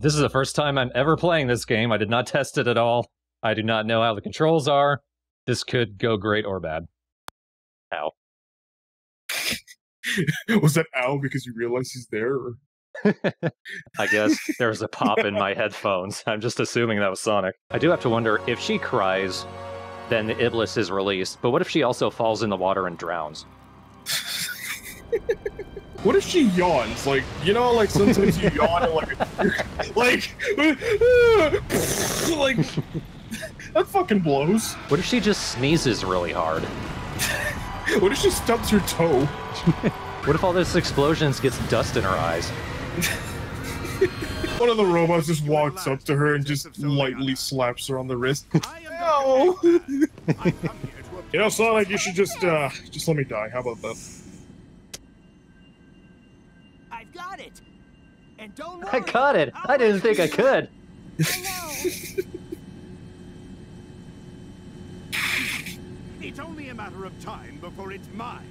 This is the first time I'm ever playing this game. I did not test it at all. I do not know how the controls are. This could go great or bad. Ow. Was that ow because you realized he's there? Or? I guess there was a pop in my headphones. I'm just assuming that was Sonic. I do have to wonder if she cries, then the Iblis is released. But what if she also falls in the water and drowns? What if she yawns? Like, you know, like sometimes you yawn and like, like, like, that fucking blows. What if she just sneezes really hard? What if she stubs her toe? What if all this explosions gets dust in her eyes? One of the robots just walks up to her and just lightly slaps her on the wrist. I am Ow! I come here to You know, Sonic, you should just, uh, just let me die. How about that? I've got it. And don't worry. I caught it. I didn't think I could. It's only a matter of time before it's mine.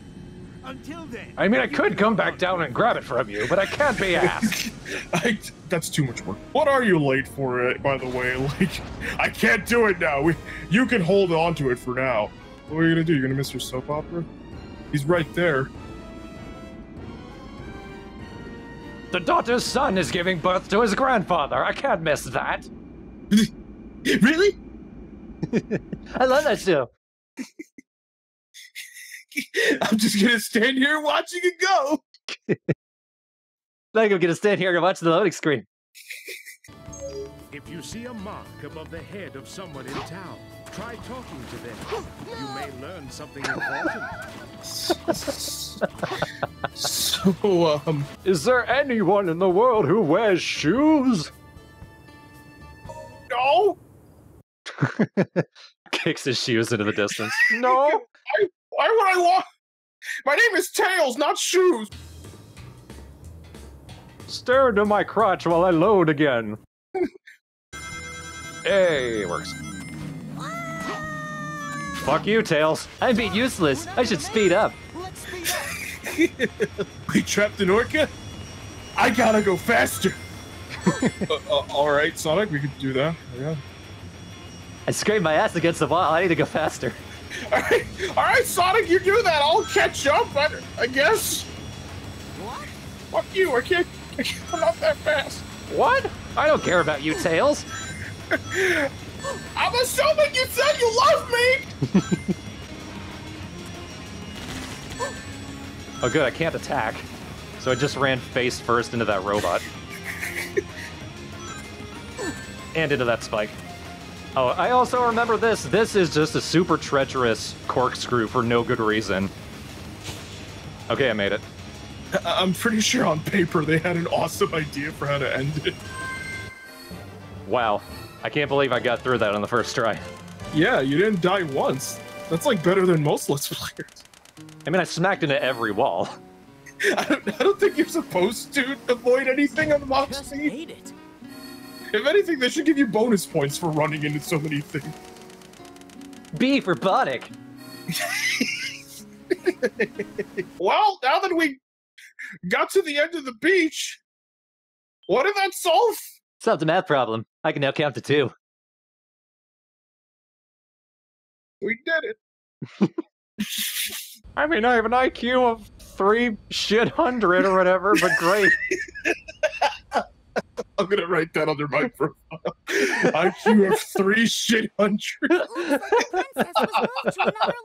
Until then. I mean, I could come back down and grab it from you, but I can't be asked. I, that's too much work. What are you late for, uh, by the way? Like, I can't do it now. We, you can hold on to it for now. What are you gonna do? You're gonna miss your soap opera? He's right there. The daughter's son is giving birth to his grandfather. I can't miss that. really? I love that show. I'm just gonna stand here watching it go. Like I'm gonna stand here and watch the loading screen. If you see a mark above the head of someone in town, try talking to them. You may learn something important. So, um, Is there anyone in the world who wears shoes? no. Kicks his shoes into the distance. No. Why would I want? My name is Tails, not Shoes. Stare into my crotch while I load again. hey, works. Fuck you, Tails. I'm being useless. I should speed up. Let's speed. We trapped an orca? I gotta go faster. uh, uh, all right, Sonic, we could do that. Yeah. I scraped my ass against the wall. I need to go faster. All right, all right, Sonic, you do that. I'll catch up. I, I guess. What? Fuck you. I can't. I can't I'm not that fast. What? I don't care about you, Tails. I'm assuming you said you love me. Oh, good. I can't attack. So I just ran face first into that robot. and into that spike. Oh, I also remember this. This is just a super treacherous corkscrew for no good reason. Okay, I made it. I'm pretty sure on paper they had an awesome idea for how to end it. Wow. I can't believe I got through that on the first try. Yeah, you didn't die once. That's like better than most Let's Players. I mean, I smacked into every wall. I don't, I don't think you're supposed to avoid anything on the mob Just speed. ate it. If anything, they should give you bonus points for running into so many things. B for Bonic. Well, now that we got to the end of the beach, what did that solve? Solved a math problem. I can now count to two. We did it. I mean, I have an IQ of three shit hundred or whatever, but great. I'm gonna write that under my profile. IQ of three shit hundred. princess was moved to another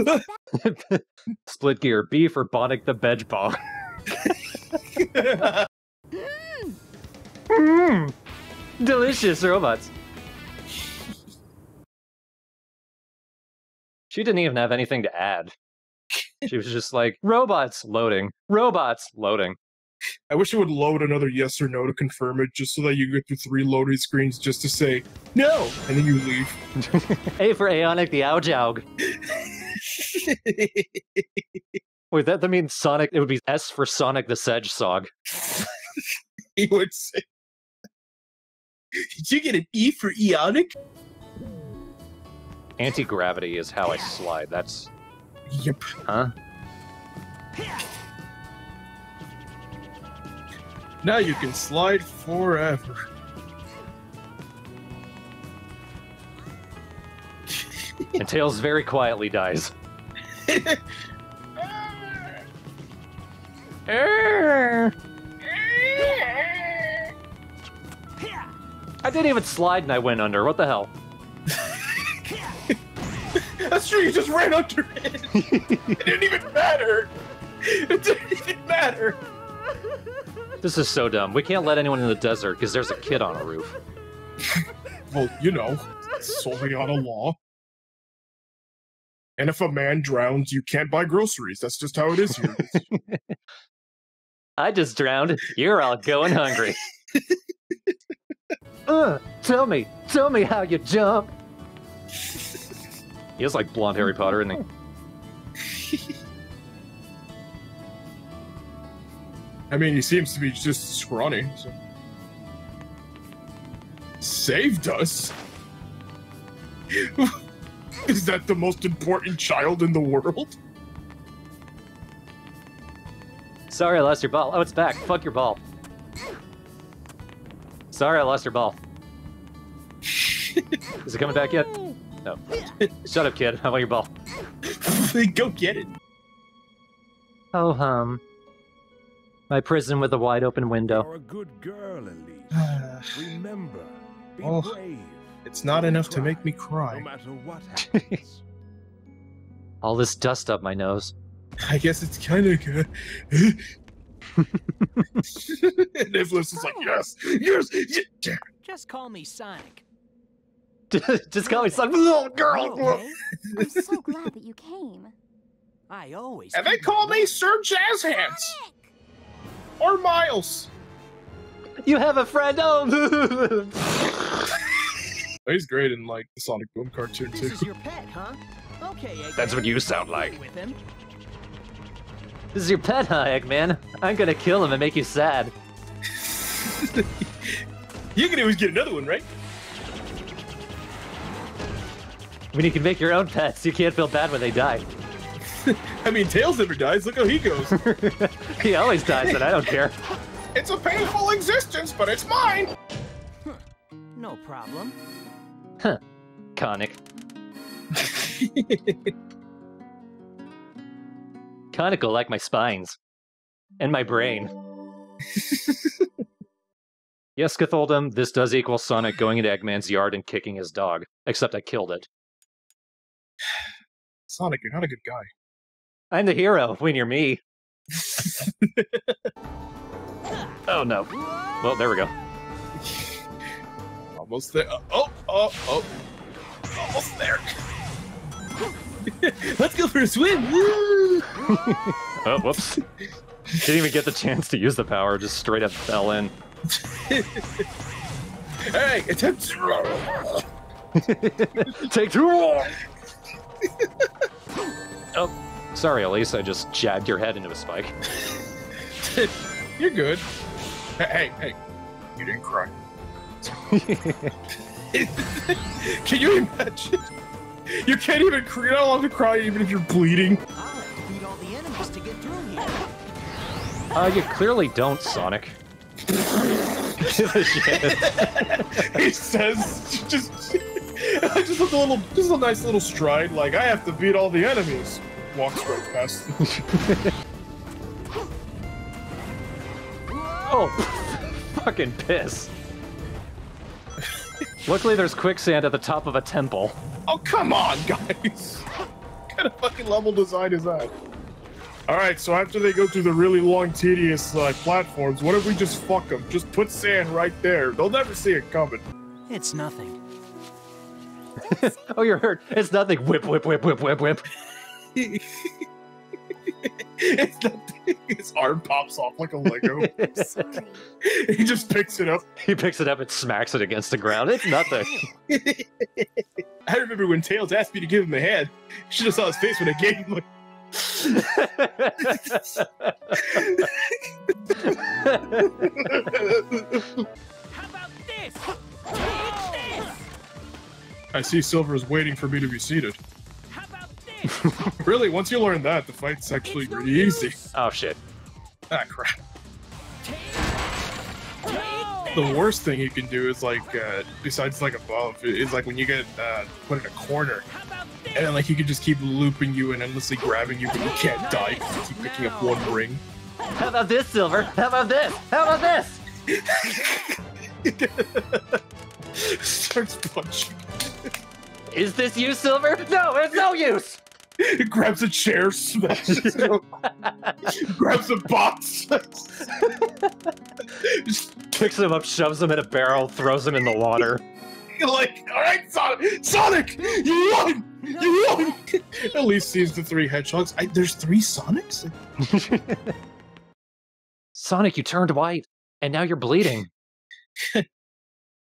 location. Split gear. B for Bonic the Bedgeball. Mmm. Delicious robots. She didn't even have anything to add. She was just like, robots loading, robots loading. I wish it would load another yes or no to confirm it, just so that you get through three loading screens just to say no, and then you leave. A for Aeonic the Aujaug. Wait, that, that means Sonic, it would be S for Sonic the Sedge Sog. he would say. Did you get an E for Eonic? Anti gravity is how I slide. That's. Yep. Huh? Now you can slide forever. And Tails very quietly dies. I didn't even slide and I went under. What the hell? That's true, you just ran under it. it didn't even matter. It didn't even matter. This is so dumb. We can't let anyone in the desert because there's a kid on a roof. Well, you know, solely on a law. And if a man drowns, you can't buy groceries. That's just how it is here. I just drowned. You're all going hungry. uh, tell me, tell me how you jump. He has like blonde Harry Potter, isn't he? I mean, he seems to be just scrawny. So. Saved us? Is that the most important child in the world? Sorry, I lost your ball. Oh, it's back. Fuck your ball. Sorry, I lost your ball. Is it coming back yet? No. Shut up, kid. I want your ball. Go get it. Oh, hum. My prison with a wide open window. You're a good girl, Elise. Remember, be Oh, brave. It's not Don't enough to make me No cry. matter what happens. All this dust up my nose. I guess it's kind of good. and Nicholas is like, yes, yes, yeah. Just call me Sonic. Just call me Sonic. Little girl. Oh, okay? I'm so glad that you came. I always. And they call me. Sir Jazz Hands or Miles. You have a friend. Oh. He's great in like the Sonic Boom cartoon This too. is your pet, huh? Okay, Eggman. That's what you sound Play like. With him. This is your pet, huh, Eggman? I'm gonna kill him and make you sad. You can always get another one, right? When you can make your own pets, you can't feel bad when they die. I mean, Tails never dies. Look how he goes. he always dies, and I don't care. it's a painful existence, but it's mine. No problem. Huh. Conic. Conical like my spines. And my brain. yes, Catholdum, this does equal Sonic going into Eggman's yard and kicking his dog. Except I killed it. Sonic, you're not a good guy. I'm the hero when you're me. Oh no. Well, there we go. Almost there. Oh, oh, oh. Almost there. Let's go for a swim. Woo! Oh, whoops. Didn't even get the chance to use the power, just straight up fell in. hey, attempt to. Take two! oh, sorry, Elise, I just jabbed your head into a spike. You're good. Hey, hey, hey. You didn't cry. Can you imagine? You can't even cry. You're not allowed to cry even if you're bleeding. I'll beat all the enemies to get through here. Uh, you clearly don't, Sonic. Give a shit. he says just just a little just a nice little stride like i have to beat all the enemies walks right past. Oh, fucking piss. Luckily, there's quicksand at the top of a temple. Oh come on guys what kind of fucking level design is that all right so after they go through the really long tedious uh, platforms what if we just fuck them just put sand right there they'll never see it coming It's nothing. Oh, you're hurt. It's nothing. Whip, whip, whip, whip, whip, whip. it's nothing. his arm pops off like a lego he just picks it up he picks it up and smacks it against the ground. It's nothing. I remember when Tails asked me to give him a hand. You should have saw his face when I gave him. Like, How about this? This! I see Silver is waiting for me to be seated. How about this? Really, once you learn that, the fight's actually no pretty easy. oh, shit. Ah, crap. The worst thing you can do is like, uh, besides like above, is like when you get uh, put in a corner, How about this? and then like he can just keep looping you and endlessly grabbing you, but you can't die because you keep picking up one ring. How about this, Silver? How about this? How about this? Starts punching. Is this you, Silver? No, it's no use. He grabs a chair, smashes it. grabs a box. Just Picks him up, shoves him in a barrel, throws him in the water. like, all right, Sonic, Sonic, you won, you won. At least sees the three hedgehogs. I, there's three Sonics. Sonic, you turned white, and now you're bleeding.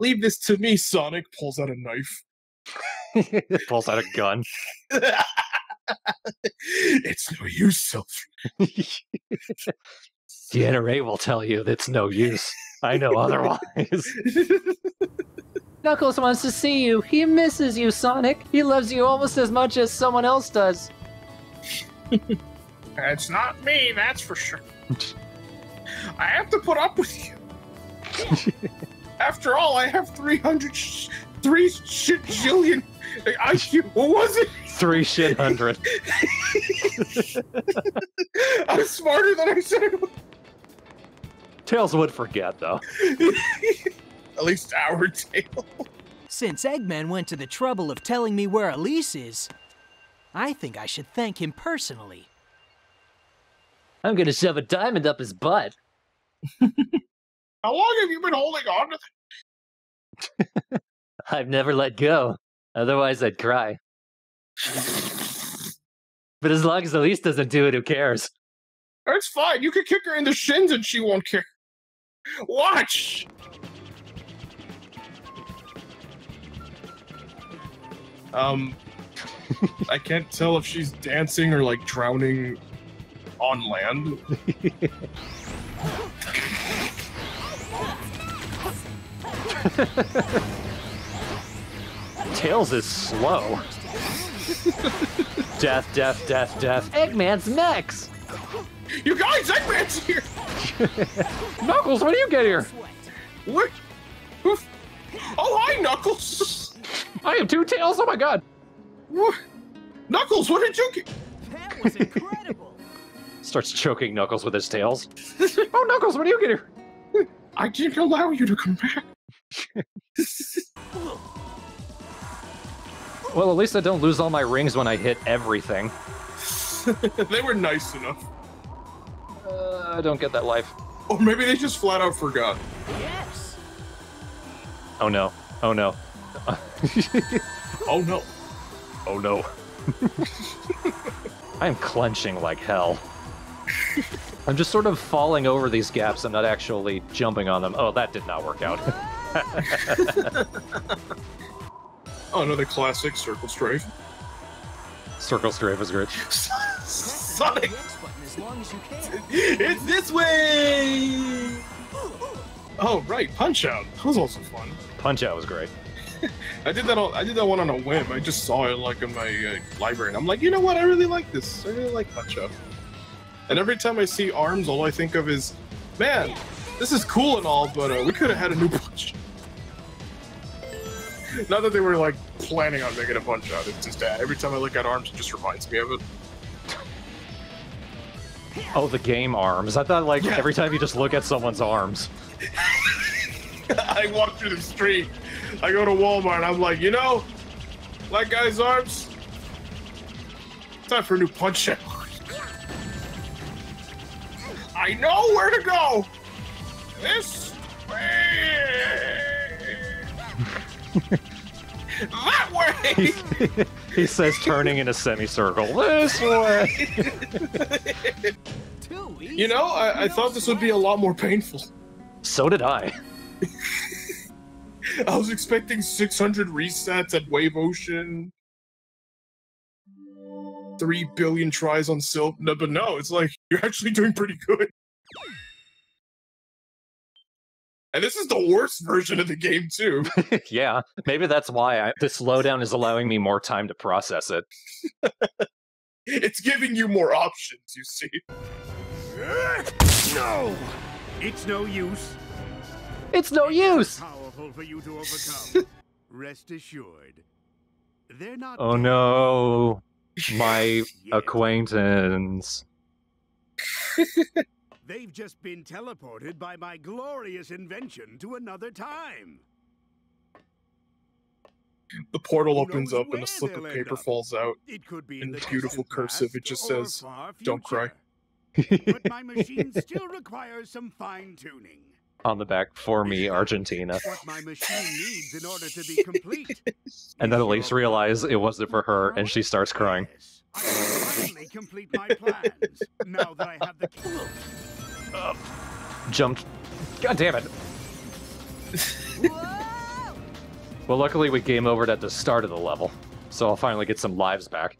Leave this to me, Sonic. Pulls out a knife. Pulls out a gun. it's no use, Silver. The NRA will tell you it's no use. I know otherwise. Knuckles wants to see you. He misses you, Sonic. He loves you almost as much as someone else does. It's not me, that's for sure. I have to put up with you. After all, I have 300, sh- three shit jillion IQ. What was it? Three shit hundred. I'm smarter than I said I. Tails would forget, though. At least our tail. Since Eggman went to the trouble of telling me where Elise is, I think I should thank him personally. I'm gonna shove a diamond up his butt. How long have you been holding on to that? I've never let go. Otherwise, I'd cry. But as long as Elise doesn't do it, who cares? It's fine. You can kick her in the shins and she won't care. Watch. Um, I can't tell if she's dancing or like drowning on land. Tails is slow. death, death, death, death. Eggman's next! You guys, Eggman's here. Knuckles, when do you get here? What? Oof. Oh, hi, Knuckles. I have two tails, oh my god! What? Knuckles, what did you get? That was incredible. Starts choking Knuckles with his tails. oh, Knuckles, when do you get here? I didn't allow you to come back. Well, at least I don't lose all my rings when I hit everything. they were nice enough. Uh, I don't get that life. Or maybe they just flat out forgot. yes. Oh no. Oh no. Oh no. Oh no. I am clenching like hell. I'm just sort of falling over these gaps. I'm not actually jumping on them. Oh, that did not work out. Oh, another classic circle strafe. Circle strafe is great. Sonic, The X button as long as you can. it's this way. Oh right, Punch Out. That was also fun. Punch Out was great. I did that. On, I did that one on a whim. I just saw it like in my uh, library, and I'm like, you know what? I really like this. I really like Punch Out. And every time I see arms, all I think of is, man, this is cool and all, but uh, we could have had a new Punch. Not that they were like planning on making a Punch Out. It's just uh, every time I look at arms, it just reminds me of it. Oh, the game arms. I thought like Yeah. every time you just look at someone's arms. I walk through the street. I go to Walmart. I'm like, you know, that guy's arms. Time for a new punch out. I know where to go. This way. That way. he says turning in a semicircle. This way. Too easy. You know, I, I thought this would be a lot more painful. So did I. I was expecting 600 resets at Wave Ocean. 3 billion tries on Silk. No, but no, it's like, you're actually doing pretty good. And this is the worst version of the game, too. yeah, maybe that's why I, the slowdown is allowing me more time to process it. it's giving you more options, you see. No! It's no use. It's no use! Powerful for you to overcome. Rest assured. They're not Oh dead no, my acquaintance. They've just been teleported by my glorious invention to another time. The portal opens up and a slip of paper up? falls out. It could be In in the beautiful cursive, it just says, "Don't cry." but my machine still requires some fine tuning. On the back, for me, Argentina. What my machine needs in order to be complete. And then Elise realizes it wasn't for her, and she starts crying. Yes, I can finally complete my plans now that I have the. Jumped. God damn it. Well, luckily we game overed at the start of the level, so I'll finally get some lives back.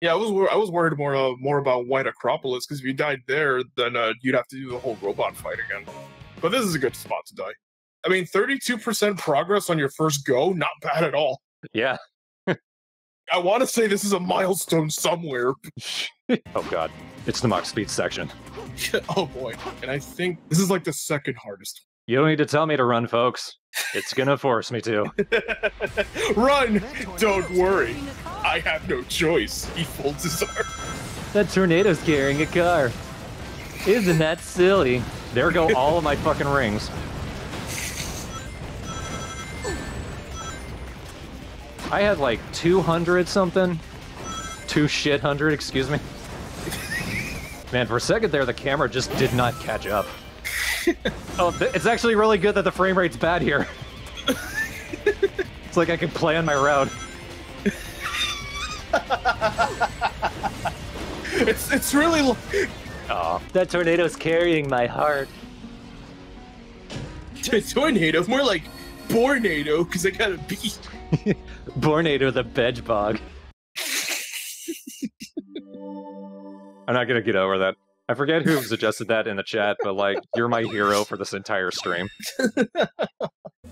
Yeah, I was I was worried more uh, more about White Acropolis because if you died there, then uh, you'd have to do the whole robot fight again. But this is a good spot to die. I mean, 32% progress on your first go, not bad at all. Yeah. I want to say this is a milestone somewhere. Oh god. It's the Mach Speed section. oh boy. And I think this is like the second hardest. You don't need to tell me to run, folks. It's gonna force me to. Run! Don't worry. I have no choice. He folds his arm. That tornado's carrying a car. Isn't that silly? There go all of my fucking rings. I had like 200 something. Two shit hundred, excuse me. Man, for a second there, the camera just did not catch up. oh, it's actually really good that the frame rate's bad here. it's like I can play on my route. It's it's really Aw. That tornado's carrying my heart. tornado, more like Bornado, because I got a B. Bornado the Bedbog. I'm not gonna get over that. I forget who suggested that in the chat, but like, you're my hero for this entire stream.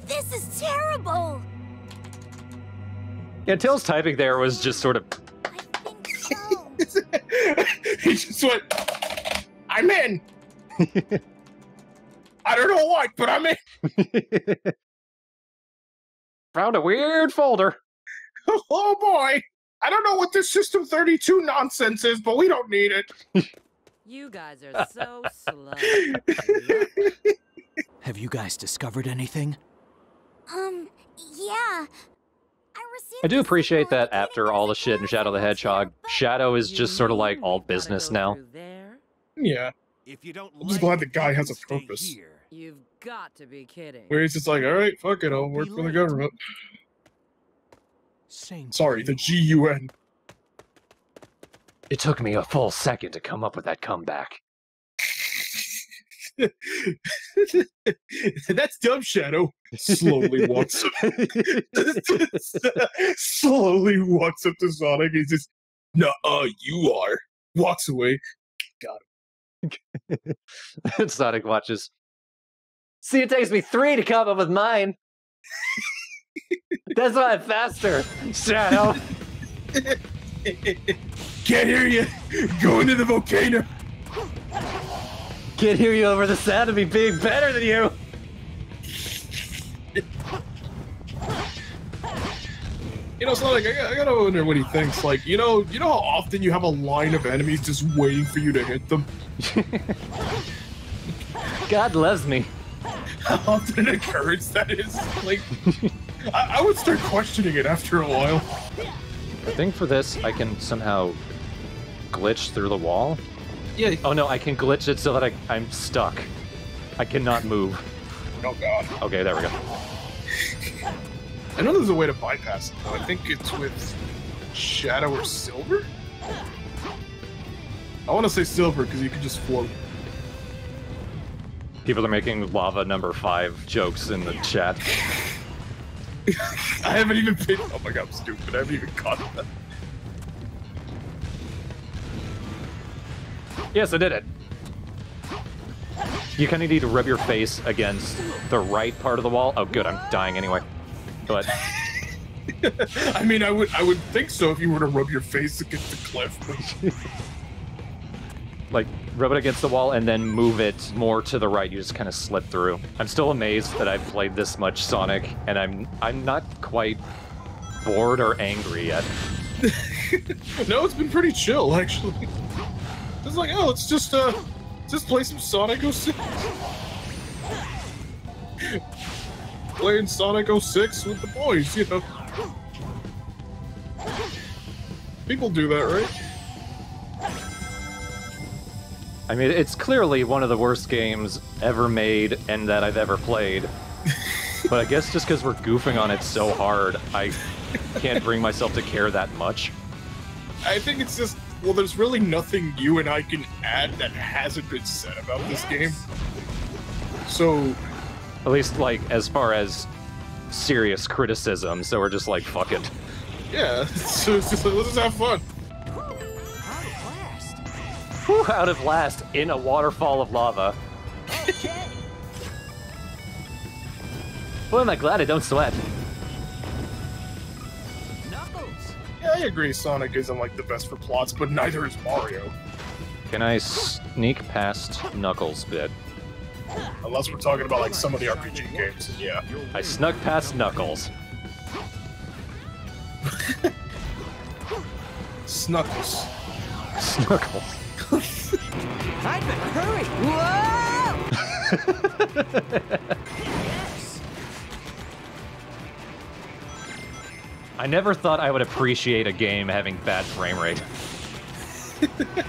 This is terrible. Yeah, Till's typing there was just sort of. I think so. he just went, I'm in. I don't know what, but I'm in. Found a weird folder. Oh boy. I don't know what this System 32 nonsense is, but we don't need it. You guys are so slow. Have you guys discovered anything? Um, yeah. I received I do appreciate that after all the shit in car Shadow the Hedgehog, Shadow is just sort of like all business now. There? Yeah. If you don't I'm just like glad the guy has a stay purpose. here. You've got to be kidding. Where he's just like, all right, fuck it, I'll work for the government. Same. to Sorry, the. GUN. It took me a full second to come up with that comeback. That's Dumb Shadow. Slowly walks up. slowly walks up to Sonic. He's just, no, uh, you are. Walks away. Got him. Sonic watches. See, it takes me three to come up with mine. That's why I'm faster. Shadow. Can't hear you. Go into the volcano. Can't hear you over the sound of me being better than you. You know, Sonic, I, I gotta wonder what he thinks. Like, you know, you know how often you have a line of enemies just waiting for you to hit them. God loves me. How often it occurs that is like, I, I would start questioning it after a while. I think for this, I can somehow glitch through the wall. Yeah. Oh no, I can glitch it so that I, I'm stuck. I cannot move. Oh god. Okay, there we go. I know there's a way to bypass it though. I think it's with Shadow or Silver. I want to say Silver because you can just float. People are making lava number five jokes in the chat. I haven't even been. Oh my god, I'm stupid. I haven't even caught that. Yes, I did it. You kind of need to rub your face against the right part of the wall. Oh, good, I'm dying anyway. But I mean, I would, I would think so if you were to rub your face against the cliff. like rub it against the wall, and then move it more to the right. You just kind of slip through. I'm still amazed that I've played this much Sonic, and I'm I'm not quite bored or angry yet. no, it's been pretty chill actually. It's like, oh, let's just uh, just play some Sonic 06. Playing Sonic 06 with the boys, you know. People do that, right? I mean, it's clearly one of the worst games ever made and that I've ever played. but I guess just because we're goofing on it so hard, I can't bring myself to care that much. I think it's just well, there's really nothing you and I can add that hasn't been said about this game. So, At least, like, as far as serious criticism, so we're just like, fuck it. yeah, so it's just like, let's just have fun. Whew, out of last in a waterfall of lava. Boy, am I glad I don't sweat. Knuckles! Yeah, I agree. Sonic isn't like the best for plots, but neither is Mario. Can I sneak past Knuckles bit? Unless we're talking about like some of the RPG games. Yeah. I snuck past Knuckles. Snuckles. Snuckles. I'd better hurry! Whoa! yes! I never thought I would appreciate a game having bad frame rate. I'd better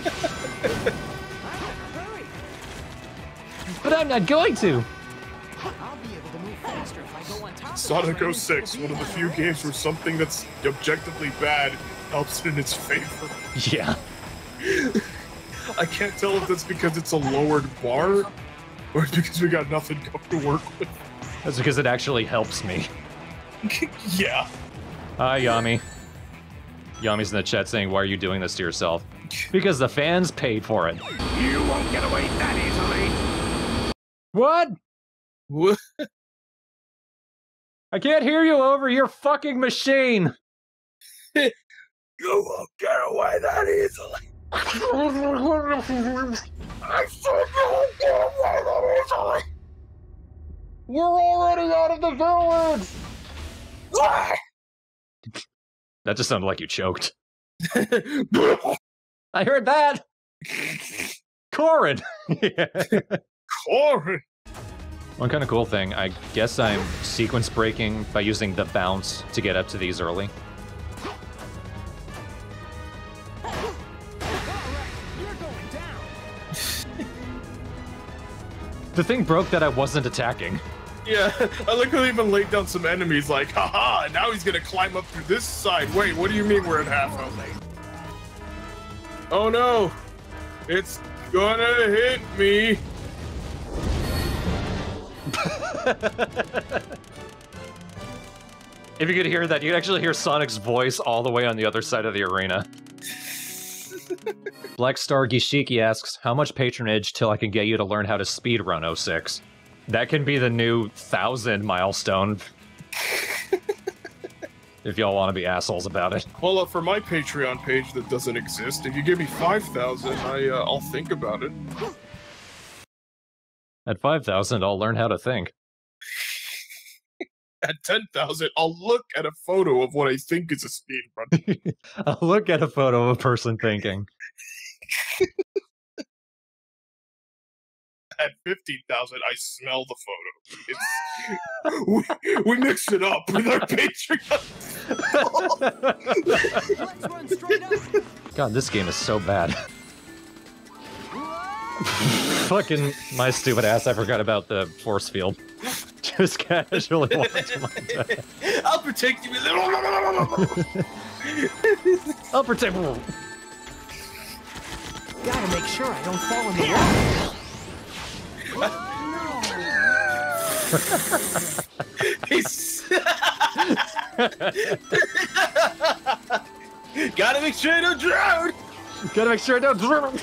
hurry! But I'm not going to! I'll be able to move faster if I go on top of Sonic the 06, one of the few games where something that's objectively bad helps in its favor. Yeah. I can't tell if that's because it's a lowered bar or because we got nothing to work with. That's because it actually helps me. yeah. Hi, Yami. Yami's in the chat saying, Why are you doing this to yourself? Because the fans paid for it. You won't get away that easily. What? What? I can't hear you over your fucking machine! You won't get away that easily. I said you get away that easily. We're already out of the village! Ah! That just sounded like you choked. I heard that! Corin! yeah. Corey. One kind of cool thing, I guess I'm sequence breaking by using the bounce to get up to these early. The thing broke that I wasn't attacking. Yeah, I like how they even laid down some enemies like, haha, now he's gonna climb up through this side. Wait, what do you mean we're at half health? Oh no! It's gonna hit me! If you could hear that, you'd actually hear Sonic's voice all the way on the other side of the arena. Black Star Gishiki asks, How much patronage till I can get you to learn how to speedrun 06? That can be the new thousand milestone. if y'all want to be assholes about it. Well, uh, for my Patreon page that doesn't exist, if you give me 5,000, I, uh, I'll think about it. At 5,000, I'll learn how to think. At 10,000, I'll look at a photo of what I think is a speedrun. I'll look at a photo of a person thinking. At 15,000, I smell the photo. It's, we, we mix it up with our Patreon. Let's run straight up! God, this game is so bad. Fucking my stupid ass, I forgot about the force field. Just casually walked to my death. I'll protect you. I'll protect. Gotta make sure I don't fall in the water. He's- Gotta make sure I don't drown. Gotta make sure I don't drown.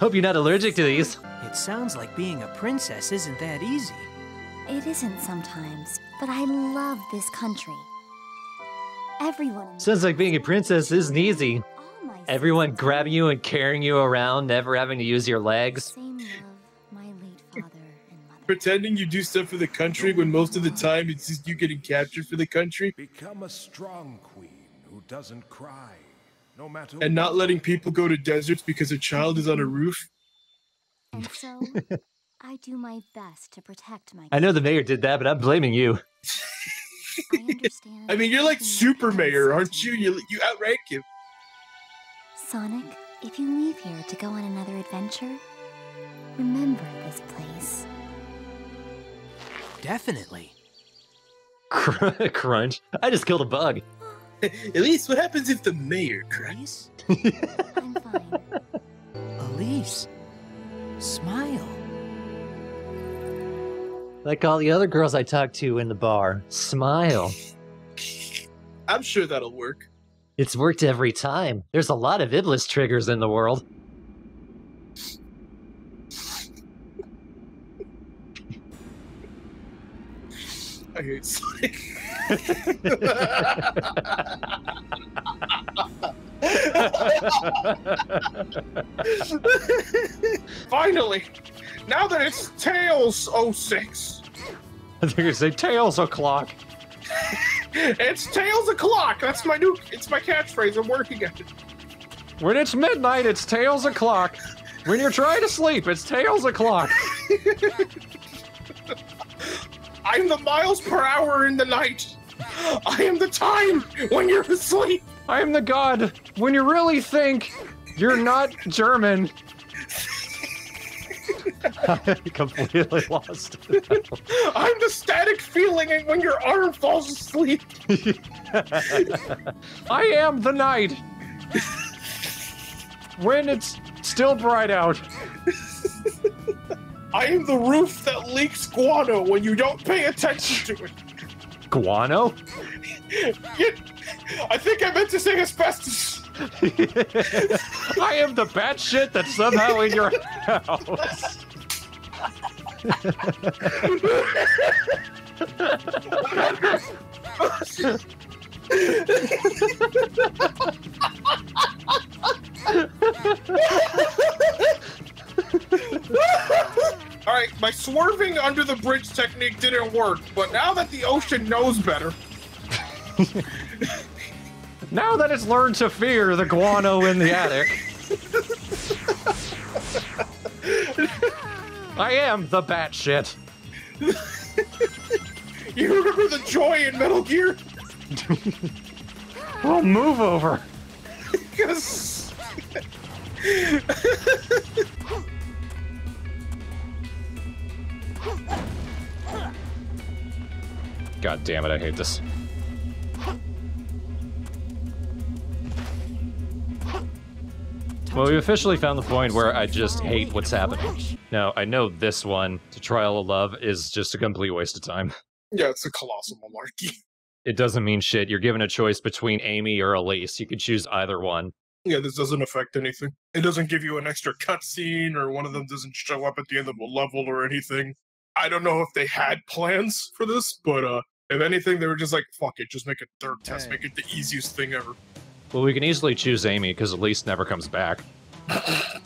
Hope you're not allergic to these. It sounds like being a princess isn't that easy. It isn't sometimes, but I love this country. Everyone. Sounds like being a princess isn't easy. Everyone grabbing you and carrying you around, never having to use your legs. Same love my late father and mother. Pretending you do stuff for the country when most of the time it's just you getting captured for the country Become a strong queen who doesn't cry, no matter and not letting people go to deserts because a child is on a roof. And so, I do my best to protect my. I know the mayor did that, but I'm blaming you. I understand. I mean, you're like super mayor, aren't you? You you outrank him. Sonic, if you leave here to go on another adventure, remember this place. Definitely. Crunch. I just killed a bug. At least, what happens if the mayor cries? I'm fine. Elise. Smile. Like all the other girls I talked to in the bar. Smile. I'm sure that'll work. It's worked every time. There's a lot of Iblis triggers in the world. I hate Sonic. Finally, now that it's Tails 06, I think you say tails o'clock. it's Tails o'clock. That's my new. It's my catchphrase. I'm working at it. When it's midnight, it's tails o'clock. When you're trying to sleep, it's tails o'clock. I'm the miles per hour in the night. I am the time when you're asleep. I am the god. When you really think you're not German. I completely lost. I'm the static feeling when your arm falls asleep. I am the night. When it's still bright out. I am the roof that leaks guano when you don't pay attention to it. Guano? You- I think I meant to say asbestos. I am the bat shit that's somehow in your house. All right, my swerving under the bridge technique didn't work, but now that the ocean knows better, Now that it's learned to fear the guano in the attic, I am the bat shit. you remember the joy in Metal Gear? Well, move over. Because God damn it, I hate this. Well, we officially found the point where I just hate what's happening. Now, I know this one, to Trial of Love, is just a complete waste of time. yeah, it's a colossal malarkey. It doesn't mean shit. You're given a choice between Amy or Elise. You can choose either one. Yeah, this doesn't affect anything. It doesn't give you an extra cutscene, or one of them doesn't show up at the end of a level or anything. I don't know if they had plans for this, but uh, if anything, they were just like, "Fuck it, just make a third test, Hey. make it the easiest thing ever." Well, we can easily choose Amy because Elise never comes back.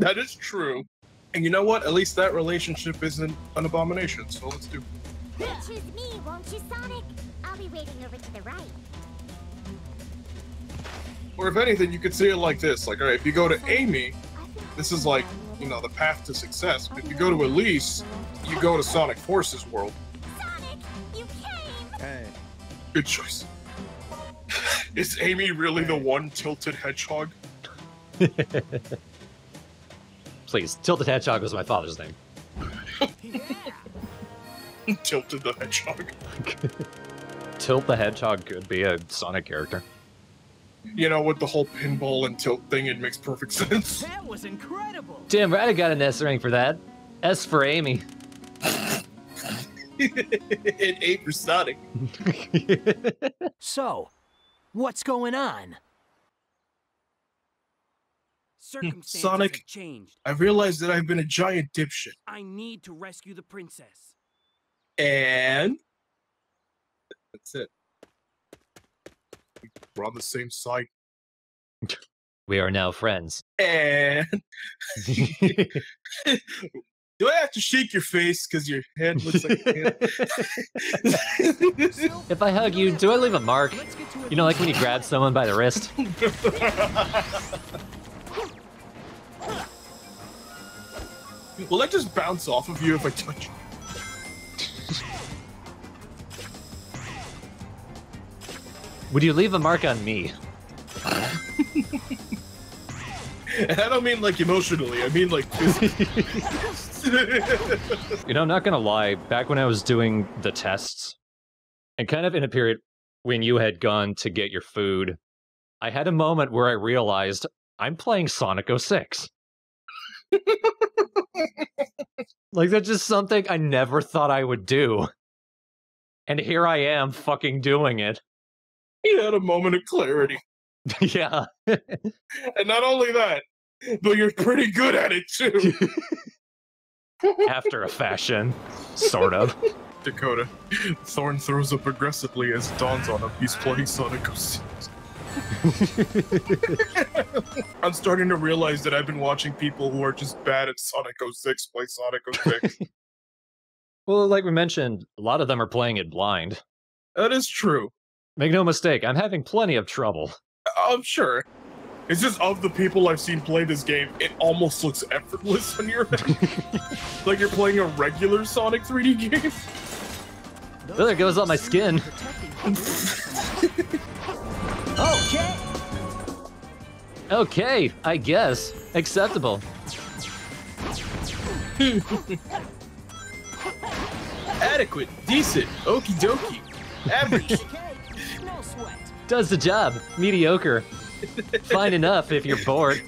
That is true. And you know what? At least that relationship isn't an abomination. So let's do. it. Choose me, won't you, Sonic? I'll be waiting over to the right. Or if anything, you could see it like this: like, all right, if you go to Amy, this is like, you know, the path to success. But if you go to Elise, you go to Sonic Forces world. Sonic, you came! Hey, Good choice. Is Amy really the one tilted hedgehog? Please, Tilted Hedgehog was my father's name. tilted the hedgehog. Tilt the Hedgehog could be a Sonic character. You know, with the whole pinball and tilt thing, it makes perfect sense. That was incredible. Damn right, I got an S ring for that. S for Amy. it ain't for Sonic. So, what's going on? Circumstances Sonic- have changed. I realized that I've been a giant dipshit. I need to rescue the princess. And that's it. We're on the same side. We are now friends. And do I have to shake your face because your head looks like a hand? if I hug you, do I leave a mark? You know, like when you grab someone by the wrist? Will I just bounce off of you if I touch you? Would you leave a mark on me? And I don't mean like emotionally, I mean like physically. You know, I'm not gonna lie, back when I was doing the tests, and kind of in a period when you had gone to get your food, I had a moment where I realized I'm playing Sonic 06. like, that's just something I never thought I would do. And here I am fucking doing it. you had a moment of clarity. yeah. And not only that, but you're pretty good at it too. After a fashion. Sort of. Dakota. Thorn throws up aggressively as it dawns on him. He's playing Sonic 06. I'm starting to realize that I've been watching people who are just bad at Sonic 06 play Sonic 06. Well, like we mentioned, a lot of them are playing it blind. that is true. Make no mistake, I'm having plenty of trouble. Uh, I'm sure. It's just of the people I've seen play this game, it almost looks effortless on your end. like you're playing a regular Sonic 3D game. Oh, there goes all my skin. Okay. Okay, I guess. Acceptable. Adequate, decent, okie dokie, average. Okay. No sweat. Does the job. Mediocre. Fine enough if you're bored.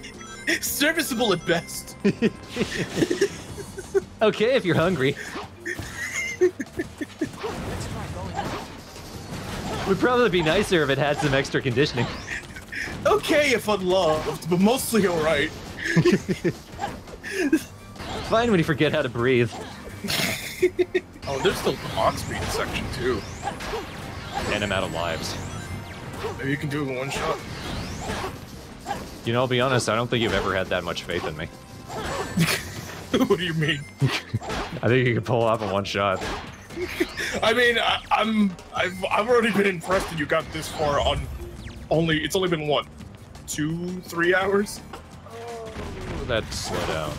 Serviceable at best. Okay if you're hungry. Let's try going up. Would probably be nicer if it had some extra conditioning. Okay if unloved, but mostly alright. Fine when you forget how to breathe. Oh, there's still the box speed section too. And I'm out of lives. Maybe you can do it in one shot. You know, I'll be honest, I don't think you've ever had that much faith in me. what do you mean? I think you can pull off in one shot. I mean, I, I'm I've I've already been impressed that you got this far on only it's only been what two three hours. Oh, that slow down.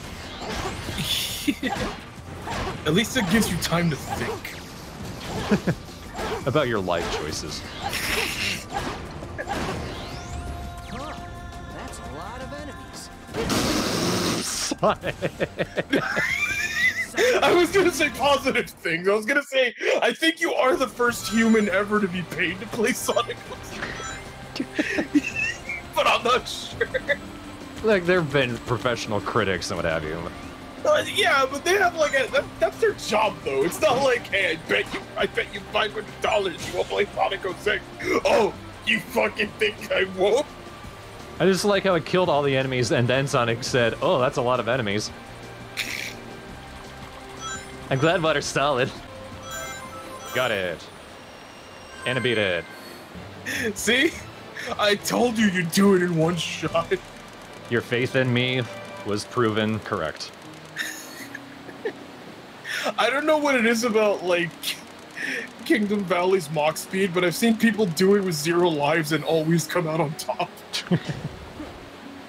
At least it gives you time to think. About your life choices. Enemies. I was gonna say positive things. I was gonna say I think you are the first human ever to be paid to play Sonic. but I'm not sure. Like, there have been professional critics and what have you. Uh, yeah, but they have like a that, that's their job though. It's not like, hey, I bet you, I bet you five hundred dollars you won't play Sonic 06. Oh, you fucking think I won't? I just like how it killed all the enemies, and then Sonic said, "Oh, that's a lot of enemies." I'm glad water's solid. Got it. And I beat it. See, I told you you'd do it in one shot. Your faith in me was proven correct. I don't know what it is about like Kingdom Valley's mach speed, but I've seen people do it with zero lives and always come out on top.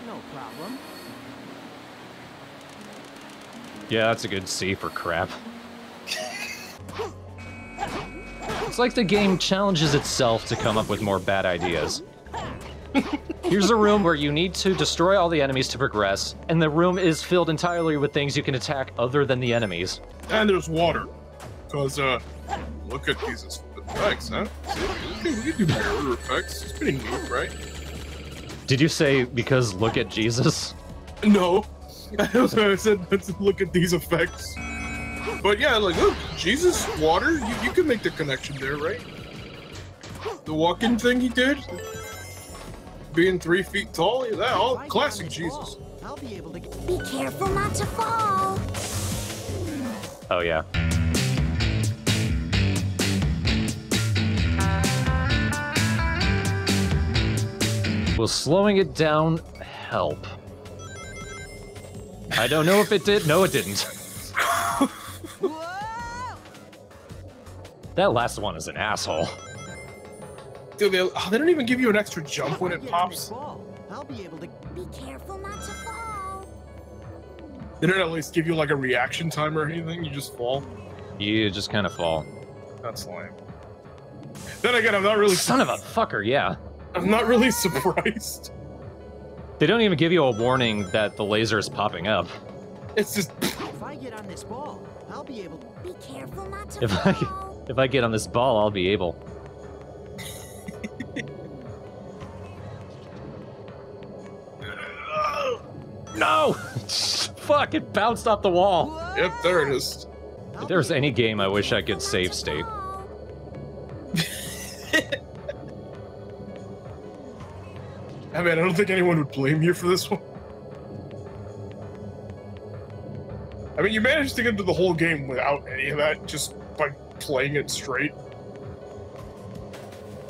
No problem. Yeah, that's a good C for crap. It's like the game challenges itself to come up with more bad ideas. Here's a room where you need to destroy all the enemies to progress, and the room is filled entirely with things you can attack other than the enemies. And there's water. Cause uh look at these effects, huh? See, we can do mirror effects. It's pretty neat, right? Did you say because look at Jesus? No. I said let's look at these effects. But yeah, like look, Jesus, water, you, you can make the connection there, right? The walking thing he did, being three feet tall, yeah, that all classic Jesus. I'll be able to. Be careful not to fall. Oh yeah. Will slowing it down help. I don't know if it did. No, it didn't. that last one is an asshole. Dude, they, oh, they don't even give you an extra jump when it pops. I'll be able to. Be careful not to fall. They don't at least give you like a reaction time or anything. You just fall. You just kind of fall. That's lame. Then again, I'm not really. Son of a fucker, yeah. I'm not really surprised. They don't even give you a warning that the laser is popping up. It's just. If I get on this ball, I'll be able to. Be careful not to If I if I get on this ball, I'll be able. no! Fuck! It bounced off the wall. Yep, there it is. If there's any game I wish I could save state. I mean, I don't think anyone would blame you for this one. I mean, you managed to get into the whole game without any of that, just by playing it straight.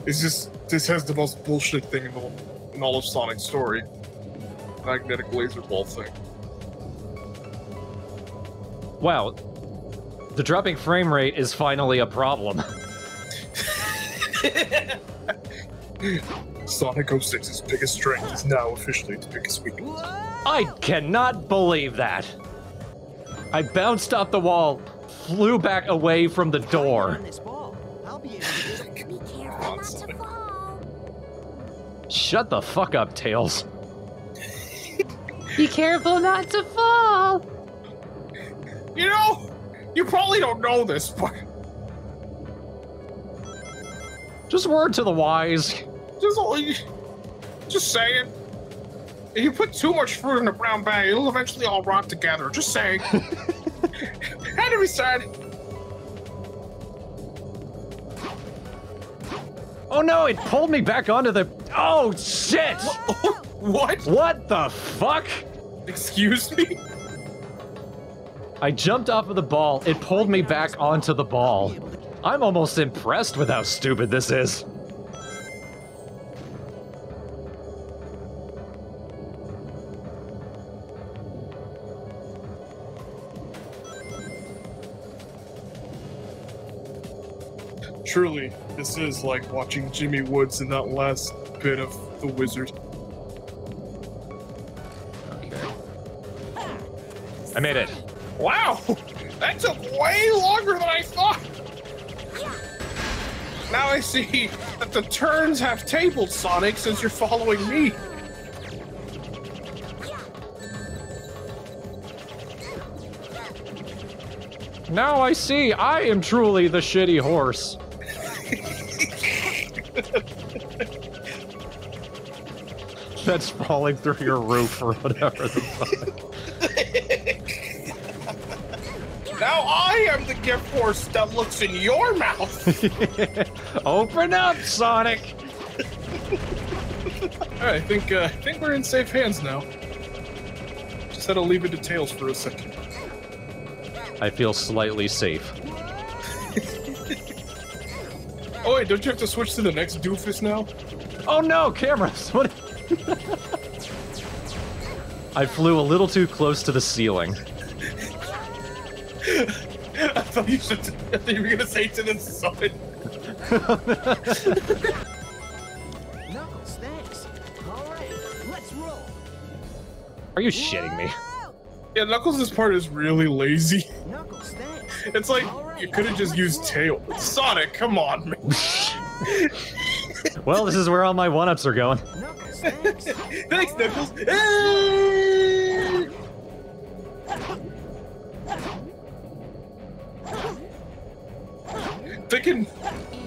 It's just this has the most bullshit thing in, the, in all of Sonic's story. Magnetic laser ball thing. Wow. The dropping frame rate is finally a problem. Sonic 06's biggest strength is now officially its biggest weakness. I cannot believe that. I bounced off the wall, flew back away from the door. On this ball, I'll be able to. Be careful not to fall. Shut the fuck up, Tails. Be careful not to fall. You know, you probably don't know this, but Just word to the wise. Just just saying. If you put too much fruit in a brown bag, it'll eventually all rot together. Just saying. Had to be said. Oh no, it pulled me back onto the. Oh shit! What? What the fuck? Excuse me? I jumped off of the ball, it pulled me back onto the ball. I'm almost impressed with how stupid this is. Truly, this is like watching Jimmy Woods in that last bit of The Wizard. Okay. I made it. Wow! That took way longer than I thought! Now I see that the turns have tabled, Sonic, since you're following me. Now I see I am truly the shitty horse. That's falling through your roof or whatever the fuck. Now I am the gift horse that looks in your mouth. Open up, Sonic! Alright, I think uh, I think we're in safe hands now. Just had to leave it to Tails for a second. I feel slightly safe. Oh wait, don't you have to switch to the next doofus now? Oh no, cameras! What? I flew a little too close to the ceiling. I thought you should. I thought you were gonna say to the sun. Knuckles, thanks. All right, let's roll. Are you shitting me? Yeah, Knuckles' part is really lazy. Knuckles, thanks. It's like you could have uh, just used Tail. Sonic, come on, man. Well, this is where all my one-ups are going. Thanks. Knuckles. Hey! Thinking,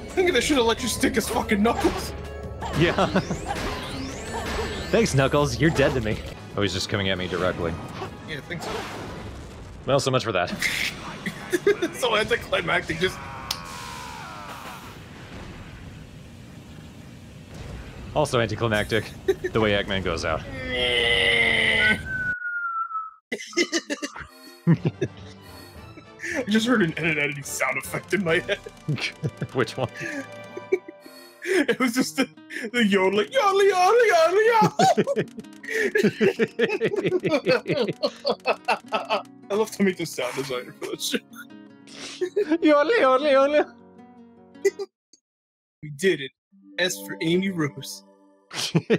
thinking they should have let you stick his fucking knuckles. Yeah. Thanks, Knuckles. You're dead to me. Oh, he's just coming at me directly. Yeah, I think so. Well, so much for that. so anticlimactic, just Also anticlimactic, the way Eggman goes out. I just heard an edit editing sound effect in my head. Which one? It was just the, the yodeling, yodel, yodel, yodel, yodel. I love to make the sound designer for this shit. Yole, yole, yole. We did it. S for Amy Rose.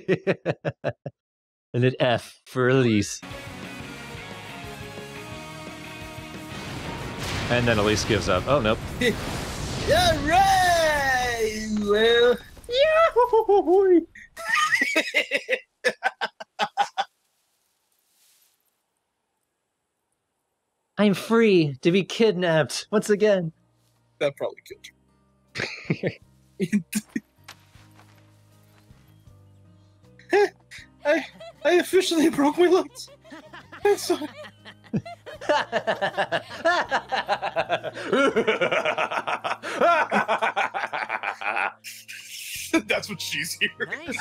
and an F for Elise. And then Elise gives up. Oh, nope. All right. Well, yeah. I'm free to be kidnapped once again. that probably killed you. I I officially broke my legs. I'm sorry. That's what she's here. Nice.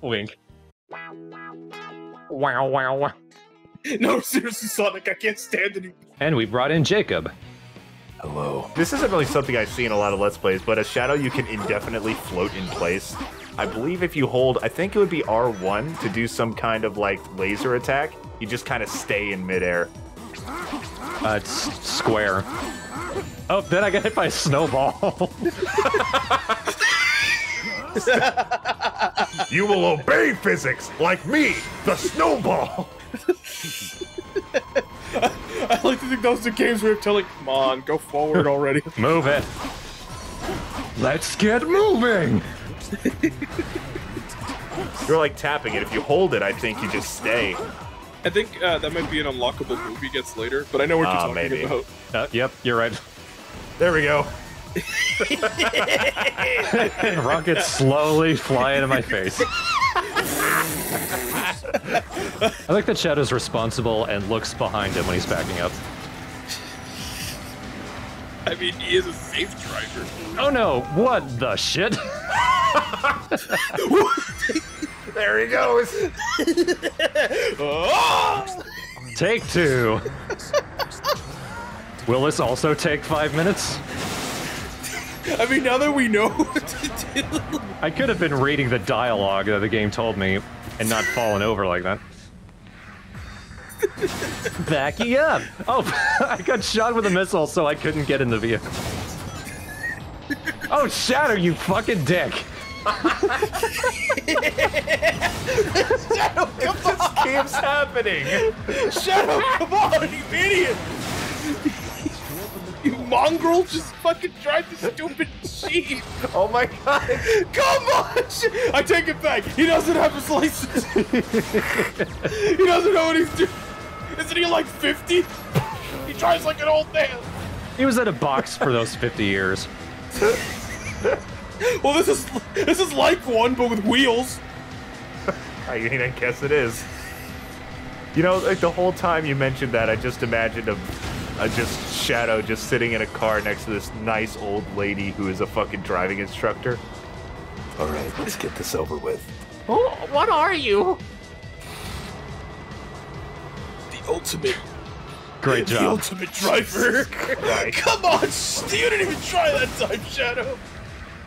Wink. Wow, wow, wow. No, seriously, Sonic, I can't stand it. And we brought in Jacob. Hello. This isn't really something I see in a lot of Let's Plays, but as Shadow, you can indefinitely float in place. I believe if you hold, I think it would be R1 to do some kind of like laser attack. You just kind of stay in midair. Uh, it's square. Oh, then I got hit by a snowball. You will obey physics, like me, the snowball. I like to think those are games where you're telling, come on, go forward already. Move it. Let's get moving. You're like tapping it. If you hold it, I think you just stay. I think uh, that might be an unlockable move he gets later, but I know what you're Ah, talking maybe. about. Uh, yep, you're right. There we go. and rockets slowly fly into my face. I like that Shadow's responsible and looks behind him when he's backing up. I mean, he is a safe driver. Oh no, what the shit? There he goes. Take two. Will this also take five minutes? I mean, now that we know what to do. I could have been reading the dialogue that the game told me and not fallen over like that. Backing up! Oh, I got shot with a missile, so I couldn't get in the vehicle. Oh, Shadow, you fucking dick! Keeps happening. Shadow, come on, you idiot! you mongrel, just fucking drive the stupid Jeep! Oh my god. Come on! I take it back. He doesn't have his license. he doesn't know what he's doing. Isn't he like 50? He drives like an old man. He was at a box for those 50 years. Well, this is this is like one, but with wheels. I mean, I guess it is. You know, like the whole time you mentioned that, I just imagined a, a just shadow just sitting in a car next to this nice old lady who is a fucking driving instructor. All right, let's get this over with. Oh, what are you? The ultimate, Great the job. The ultimate driver. Right. Come on, you didn't even try that time, Shadow.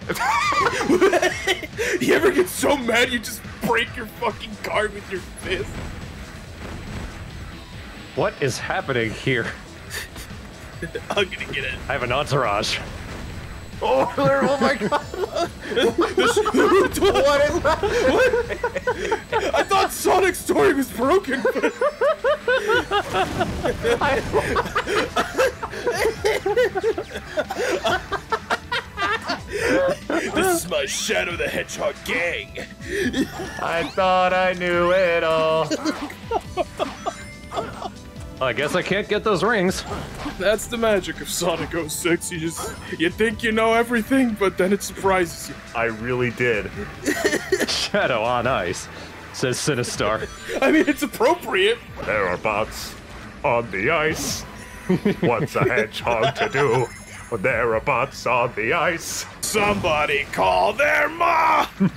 you ever get so mad you just break your fucking car with your fist? What is happening here? I'm gonna get it. I have an entourage. Oh, oh my god! what is that? I thought Sonic's story was broken. but- this is my Shadow the Hedgehog gang. I thought I knew it all. I guess I can't get those rings. That's the magic of Sonic 06. You just you think you know everything, but then it surprises you. I really did. Shadow on ice, says Sinistar. I mean, it's appropriate. There are bots on the ice. What's a hedgehog to do? There are bots on the ice. Somebody call their mom.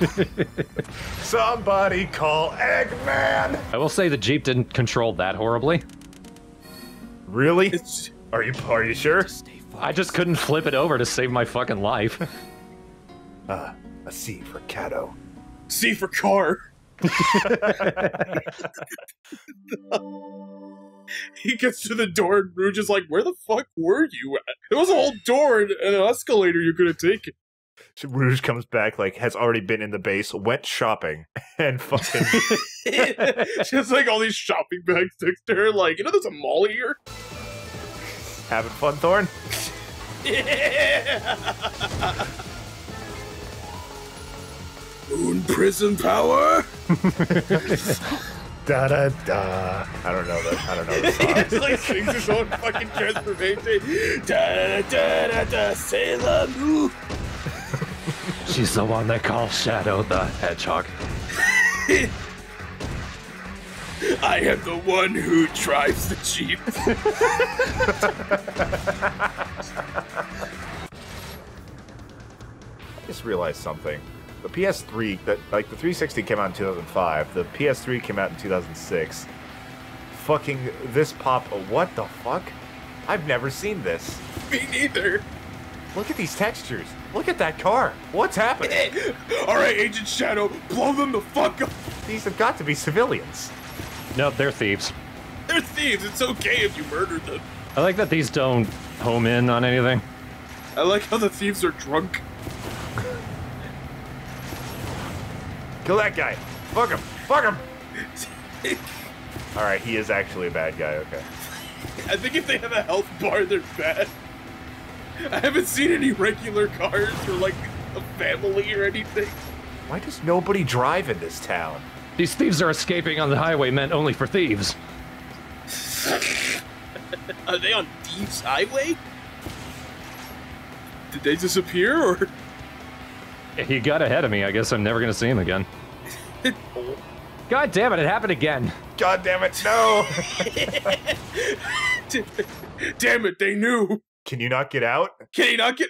Somebody call Eggman. I will say the Jeep didn't control that horribly. Really? It's Are you are you sure? I just couldn't flip it over to save my fucking life. Ah, a C for Cato. C for car. he gets to the door and Rouge is like, "Where the fuck were you at? There was a whole door and and an escalator you could have taken." Rouge comes back like has already been in the base, went shopping, and fucking she has like all these shopping bags next to her. Like, you know, there's a mall here. having fun, Thorn. Moon prism power. Da da da. I don't know that. I don't know the song. He like sings his own fucking transformation. Da da da da da. Sailor Moon. She's the one they call Shadow the Hedgehog. I am the one who drives the jeep. I just realized something. The PS3, that like the 360 came out in 2005. The PS3 came out in 2006. Fucking this pop. What the fuck? I've never seen this. Me neither. Look at these textures. Look at that car. What's happening? All right, Agent Shadow, blow them the fuck up. These have got to be civilians. No, they're thieves. They're thieves. It's okay if you murdered them. I like that these don't home in on anything. I like how the thieves are drunk. Kill that guy. Fuck him. Fuck him. All right, he is actually a bad guy. Okay. I think if they have a health bar, they're bad. I haven't seen any regular cars or like a family or anything. Why does nobody drive in this town? These thieves are escaping on the highway meant only for thieves. Are they on Thieves Highway? Did they disappear or? He got ahead of me. I guess I'm never gonna see him again. God damn it! It happened again. God damn it! No. Damn it! They knew. Can you not get out? Can he not get?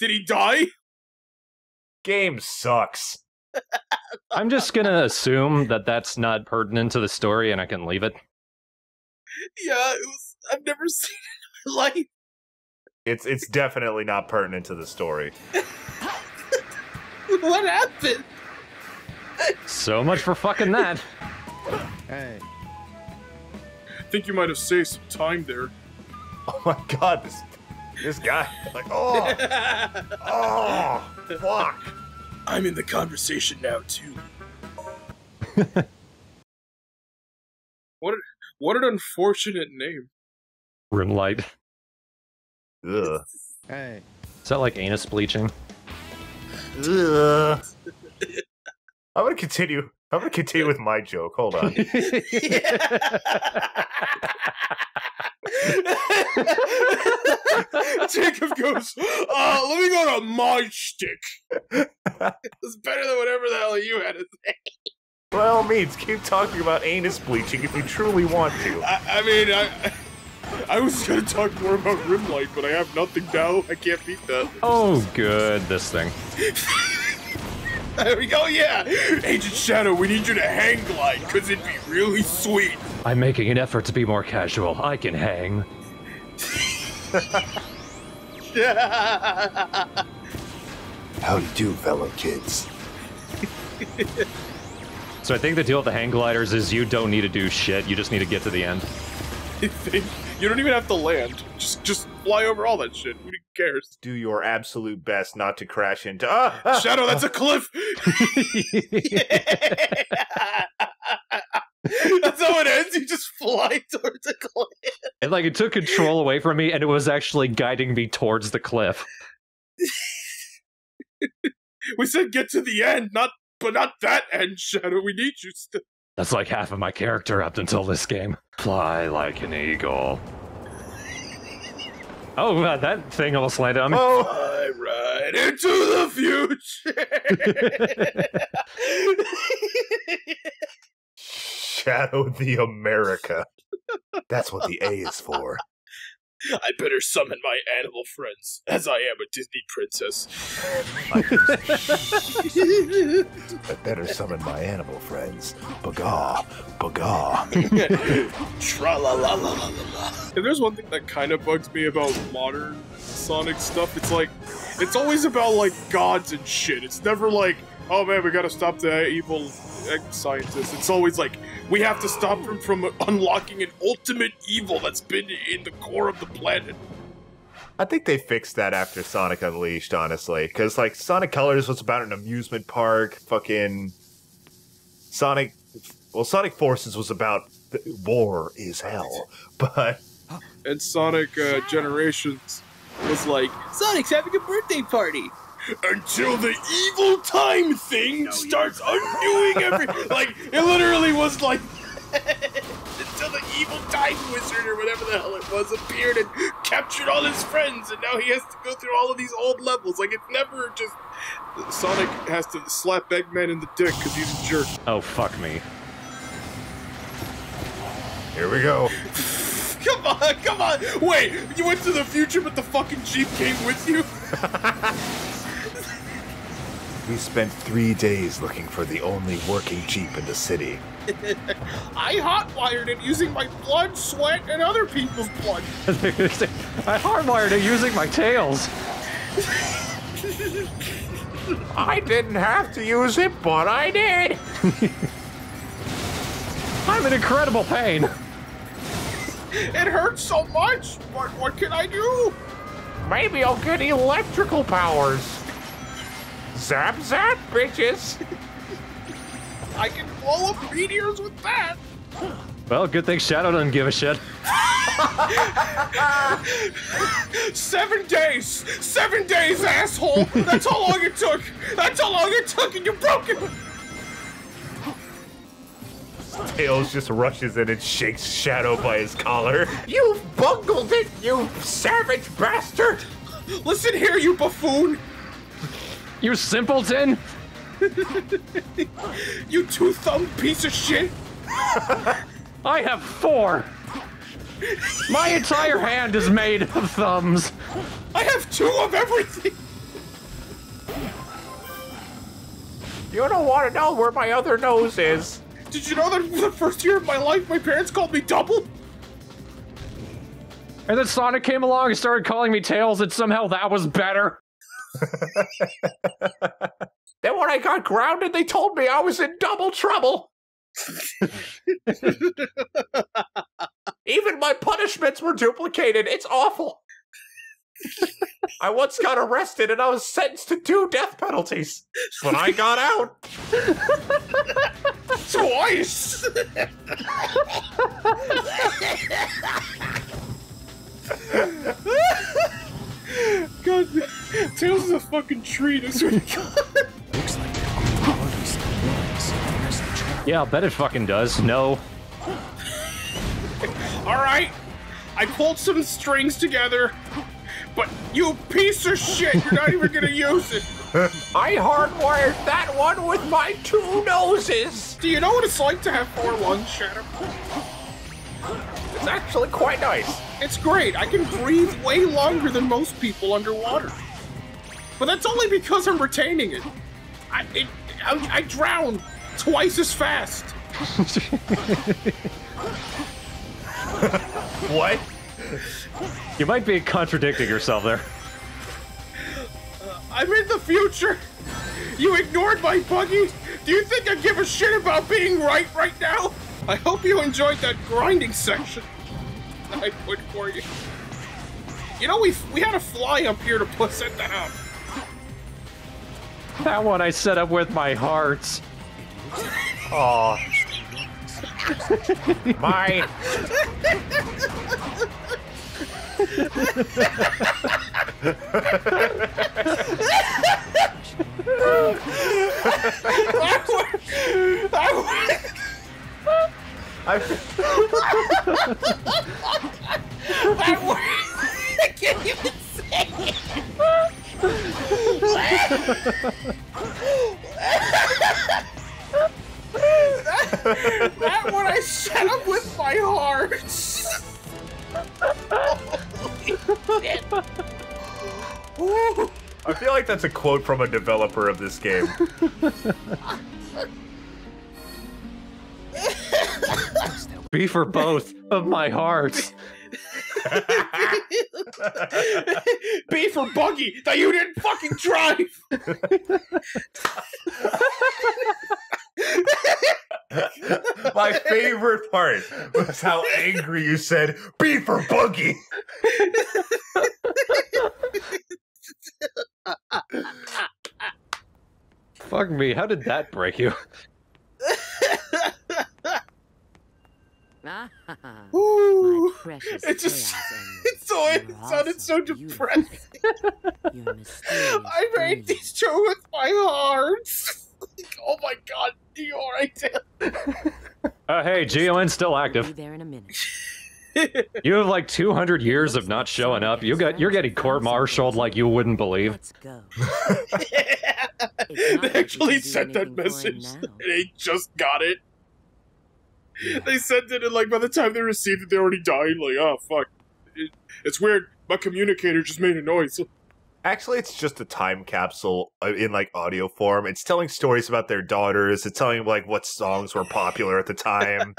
Did he die? Game sucks. I'm just gonna assume that that's not pertinent to the story, and I can leave it. Yeah, it was. I've never seen it in my life. It's it's definitely not pertinent to the story. What happened? So much for fucking that. Hey. I think you might have saved some time there. Oh my god, this this guy. Like, oh, oh, fuck. I'm in the conversation now too. what? A, what an unfortunate name. Rimlight. Ugh. Hey. Is that like anus bleaching? Ugh. I'm gonna continue. I'm gonna continue with my joke. Hold on. Jacob goes, uh, let me go to my shtick. it's better than whatever the hell you had to say. By all means, keep talking about anus bleaching if you truly want to. I, I mean, I, I was gonna talk more about rim light, but I have nothing now. I can't beat that. Oh, good. This thing. There we go, yeah! Agent Shadow, we need you to hang glide, because it'd be really sweet. I'm making an effort to be more casual. I can hang. How do do, fellow kids? So I think the deal with the hang gliders is you don't need to do shit. You just need to get to the end. you don't even have to land. Just just fly over all that shit. Who cares? Do your absolute best not to crash into. Ah, ah, Shadow, that's a cliff! that's how it ends. You just fly towards the cliff. And like it took control away from me, and it was actually guiding me towards the cliff. We said get to the end, not but not that end, Shadow. We need you still. That's like half of my character up until this game. Fly like an eagle. Oh, uh, that thing almost landed on me. Oh, I ride into the future. Shadow the America. That's what the A is for. I better summon my animal friends, as I am a Disney princess. I better summon my animal friends. Baga, baga. Tra la la la la la. If there's one thing that kind of bugs me about modern Sonic stuff, it's like, it's always about like gods and shit. It's never like, oh man, we gotta stop the evil scientist. It's always like, we have to stop him from unlocking an ultimate evil that's been in the core of the planet. I think they fixed that after Sonic Unleashed, honestly. Because, like, Sonic Colors was about an amusement park. Fucking. Sonic. Well, Sonic Forces was about war is hell. But. And Sonic uh, Generations was like, Sonic's having a birthday party until the evil time thing starts undoing everything. like it literally was like until the evil time wizard or whatever the hell it was appeared and captured all his friends, and now he has to go through all of these old levels. Like it's never just Sonic has to slap Eggman in the dick because he's a jerk. Oh fuck me. Here we go. Come on, come on! Wait, you went to the future, but the fucking Jeep came with you? We spent three days looking for the only working Jeep in the city. I hotwired it using my blood, sweat, and other people's blood. I hardwired it using my tails. I didn't have to use it, but I did. I'm in incredible pain. It hurts so much, but what can I do? Maybe I'll get electrical powers. Zap zap, bitches! I can blow up meteors with that! Well, good thing Shadow doesn't give a shit. Seven days! Seven days, asshole! That's how long it took! That's how long it took, and you broke it! Tails just rushes in and shakes Shadow by his collar. You've bungled it, you savage bastard! Listen here, you buffoon! You simpleton! you two-thumbed piece of shit! I have four! My entire hand is made of thumbs! I have two of everything! You don't want to know where my other nose is. Did you know that for the first year of my life, my parents called me Double? And then Sonic came along and started calling me Tails, and somehow that was better. then when I got grounded, they told me I was in double trouble. Even my punishments were duplicated. It's awful. I once got arrested and I was sentenced to two death penalties. When I got out. Twice! God, Tails is a fucking treat. I swear to God. Looks like there are qualities Yeah, I'll bet it fucking does. No. Alright, I pulled some strings together, but you piece of shit, you're not even gonna use it. I hardwired that one with my two noses. Do you know what it's like to have four lungs, Shadow? It's actually quite nice. It's great. I can breathe way longer than most people underwater. But that's only because I'm retaining it. I, it, I, I drown twice as fast. what? You might be contradicting yourself there. Uh, I'm in the future. You ignored my buggy. Do you think I give a shit about being right right now? I hope you enjoyed that grinding section that I put for you. You know, we we had a fly up here to put it down. That one I set up with my hearts. Aw. My. I, I can't even say it. that, that one I set up with my heart. I feel like that's a quote from a developer of this game. Be for both of my hearts. B for buggy that you didn't fucking drive. My favorite part was how angry you said, "Be for buggy." Fuck me, how did that break you? Ooh, precious it just chaos emerald. it's so it You're sounded so also depressing. Your mysterious I made these two with my heart. oh my god, you alright, Taylor? Uh, hey, GUN's still active. Be active. there in a minute. You have like 200 years of not showing up. You got you're getting court-martialed like you wouldn't believe. Let's go. they actually you can do sent that anything for him message. They just got it. They sent it, and like by the time they received it, they already died. Like, oh fuck, it, it's weird. My communicator just made a noise. Actually, it's just a time capsule uh, in like audio form. It's telling stories about their daughters. It's telling like what songs were popular at the time.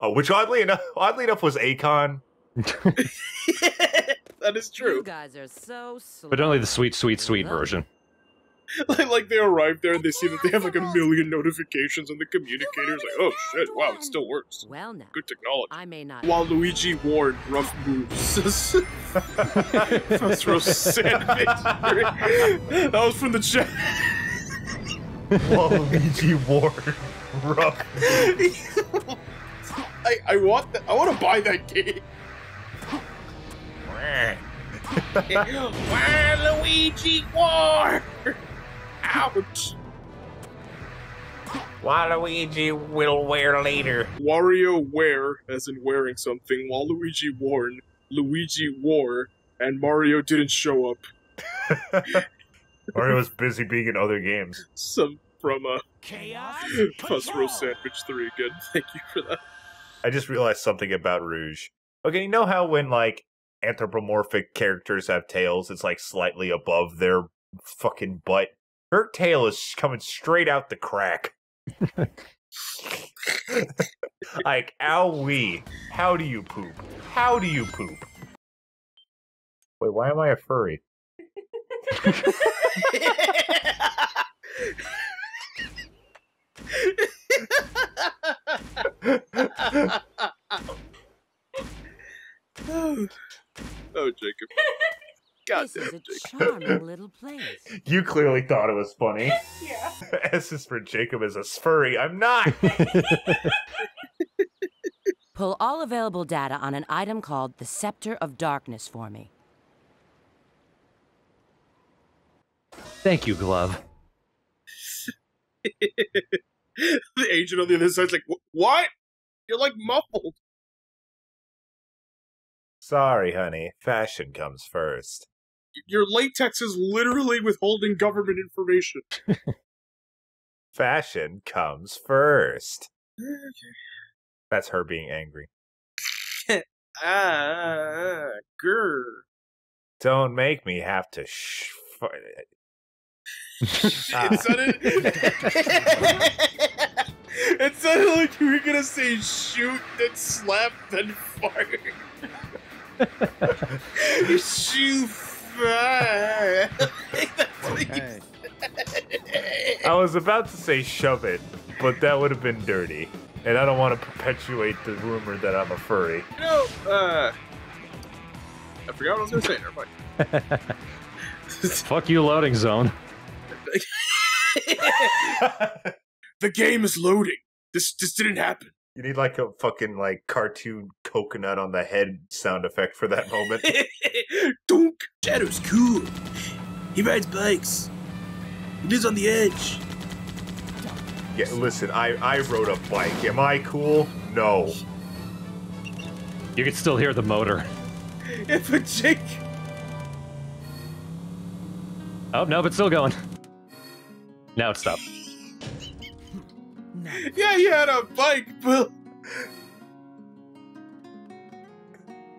oh, which oddly enough, oddly enough, was Akon. that is You true. guys are so slow. But only the sweet, sweet, sweet version. like, like they arrive there and they see that they have like a million notifications on the communicator. It's like, oh shit, wow, it still works. Well now, Good technology. I may not. Waluigi warned rough moves. That's roast sandwich. that was from the chat. While Luigi Ward. Rough. I, I want that. I want to buy that game. Waluigi War. Ouch. Waluigi will wear later. Wario wear, as in wearing something. Waluigi worn. Luigi wore, and Mario didn't show up. Mario was busy being in other games. Some from uh, Chaos? Fuss Roast Sandwich 3. Good. Thank you for that. I just realized something about Rouge. Okay, you know how when like anthropomorphic characters have tails, it's like slightly above their fucking butt. Her tail is coming straight out the crack. like, owie. How do you poop? How do you poop? Wait, why am I a furry? oh, Jacob. God This is a charming little place. You clearly thought it was funny. Yeah. S is for Jacob is a furry. I'm not. Pull all available data on an item called the Scepter of Darkness for me. Thank you, Glove. the agent on the other side's like, what? You're like muffled. Sorry, honey. Fashion comes first. Your latex is literally withholding government information. Fashion comes first. That's her being angry. Ah, grr. Don't make me have to sh. Ah. It sounded. it sounded like you were gonna say shoot, then slap, then fart. Shoot, fart. That's what you Hey. I was about to say shove it, but that would have been dirty. And I don't want to perpetuate the rumor that I'm a furry. You know, uh, I forgot what I was gonna say. Never mind. Fuck you, loading zone. the game is loading. This this didn't happen. You need like a fucking like cartoon coconut on the head sound effect for that moment. Dunk. Shadow's cool. He rides bikes. He lives on the edge. yeah, listen, I I rode a bike. Am I cool? No. You can still hear the motor. If a Jake. Oh, no, but still going. Now it stopped. Yeah, he had a bike, but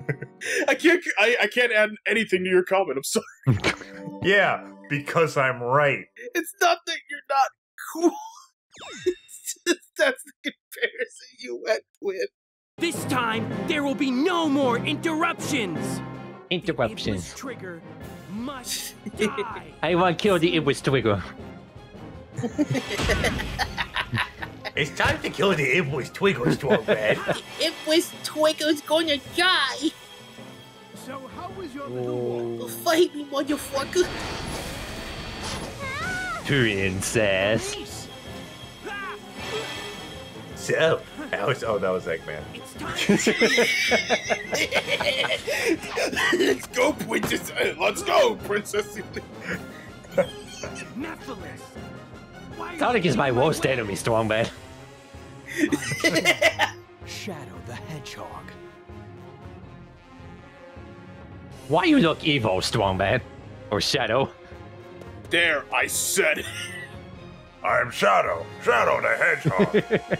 I can't. I, I can't add anything to your comment. I'm sorry. Yeah, because I'm right. It's not that you're not cool. It's just that's the comparison you went with. This time, there will be no more interruptions. Interruptions. Trigger must die. I want to kill the It was Twigger. It's time to kill the invoice Twiggle Strongman. It was Twiggle's gonna die. So how was your little one? Fight me, motherfucker. Princess. so, that was, oh, that was Eggman. Let's go, princess. Let's go, princess. Mephiles? Sonic is my worst enemy, Strongman. Shadow the Hedgehog. Why you look evil, Strongman? Or Shadow? There, I said it. I'm Shadow, Shadow the Hedgehog.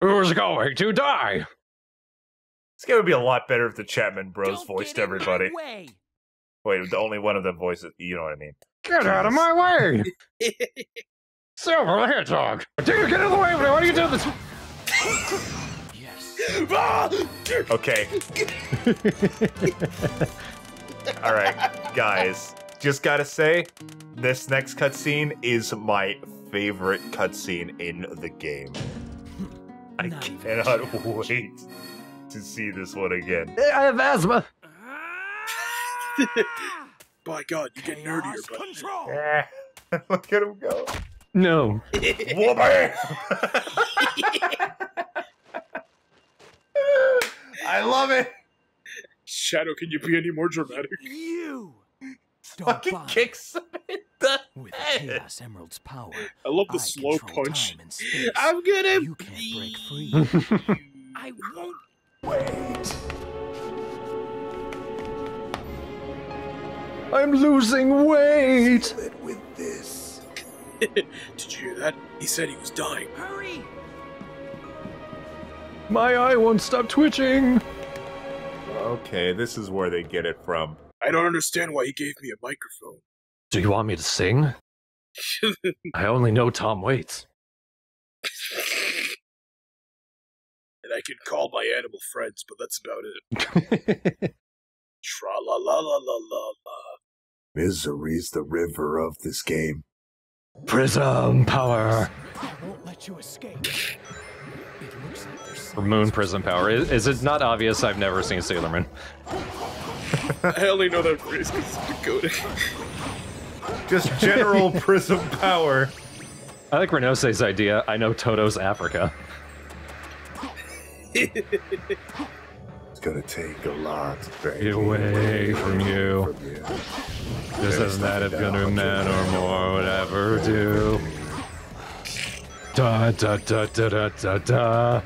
Who's going to die? This game would be a lot better if the Chapman Bros Don't voiced get in my everybody. way. Wait, the only one of them voices. You know what I mean? Get out of my way! Silver the Hedgehog! Do you get in the way? Why do you do this? Ah! Okay. All right, guys. Just gotta say, this next cutscene is my favorite cutscene in the game. I Not cannot wait to see this one again. I have asthma. By God, you get nerdier, Chaos but control. Eh, Look at him go. No. Woman! I love it. Shadow, can you be any more dramatic? You. Don't Fucking bother. kicks him in the With head. Chaos Emerald's power, I love the I slow punch. time and space. I'm gonna. You can't break free. I won't. Wait. I'm losing weight. with this. Did you hear that? He said he was dying. Hurry! My eye won't stop twitching. Okay, this is where they get it from. I don't understand why he gave me a microphone. Do you want me to sing? I only know Tom Waits. and I can call my animal friends, but that's about it. Tra la la la la la la. Misery's the river of this game. Prism power. I won't let you escape. It looks like Moon Prism power. Is, is it not obvious I've never seen Sailor Moon? I only know that phrase because it's Dakota. Just general prism power. I like Renose's idea. I know Toto's Africa. It's gonna take a lot to break Get away from you. from you. This doesn't matter if you're gonna man or more, whatever do. Da da da da da da da.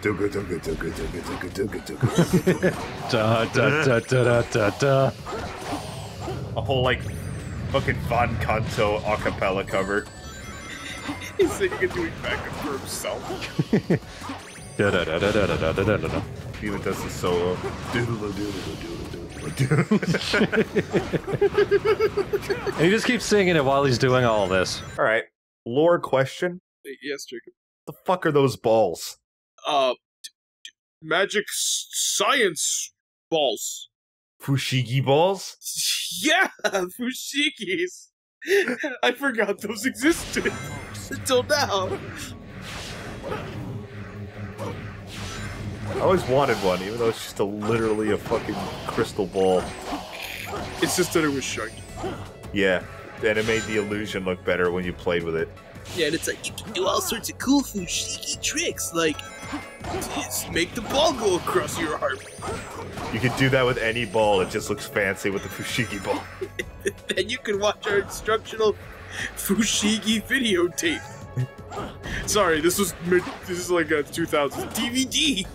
Dugga, dugga, dugga, dugga, dugga, dugga, dugga. Da da da da da da da. A whole like fucking van Canto acapella cover. He's singing and doing backup for himself. Da da da da da da da da da da. He even does the solo. Doodle doodle doodle doodle. And he just keeps singing it while he's doing all this. All right. Lore question. Yes, Jacob. What the fuck are those balls? Uh, d- d- magic s- science balls. Fushigi balls? Yeah, fushigis. I forgot those existed until now. I always wanted one, even though it's just a literally a fucking crystal ball. It's just that it was shiny. Yeah, and it made the illusion look better when you played with it. Yeah, and it's like you can do all sorts of cool fushigi tricks, like Just make the ball go across your arm. You could do that with any ball. It just looks fancy with the fushigi ball. Then you can watch our instructional fushigi videotape. Sorry, this was mid, this is like a 2000 DVD.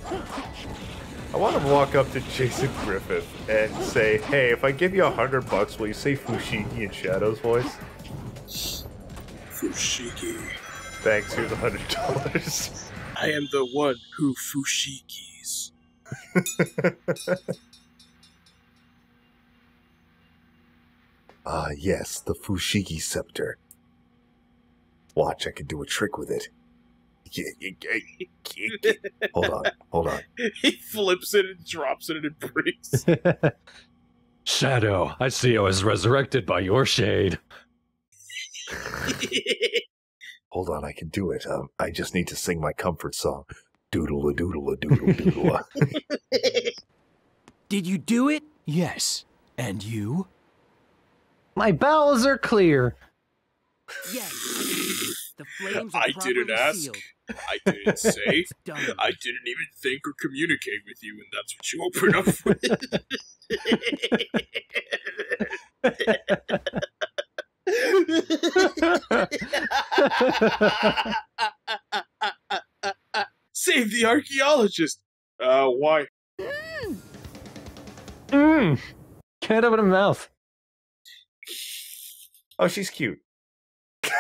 I want to walk up to Jason Griffith and say, "Hey, if I give you a hundred bucks, will you say Fushigi in Shadow's voice?" Fushigi. Thanks. Here's a hundred dollars. I am the one who fushigis. Ah, yes, the Fushigi scepter. Watch, I can do a trick with it. hold on, hold on. he flips it and drops it and it breaks. Shadow, I see I was resurrected by your shade. Hold on, I can do it. Um, I just need to sing my comfort song. Doodle a doodle a doodle doodle. Did you do it? Yes. And you? My bowels are clear. Yes. The flames are I didn't ask. sealed. I didn't say. I didn't even think or communicate with you, and that's what you open up with. Save the archaeologist. Uh, why? Mmm. Can't open a mouth. Oh, she's cute.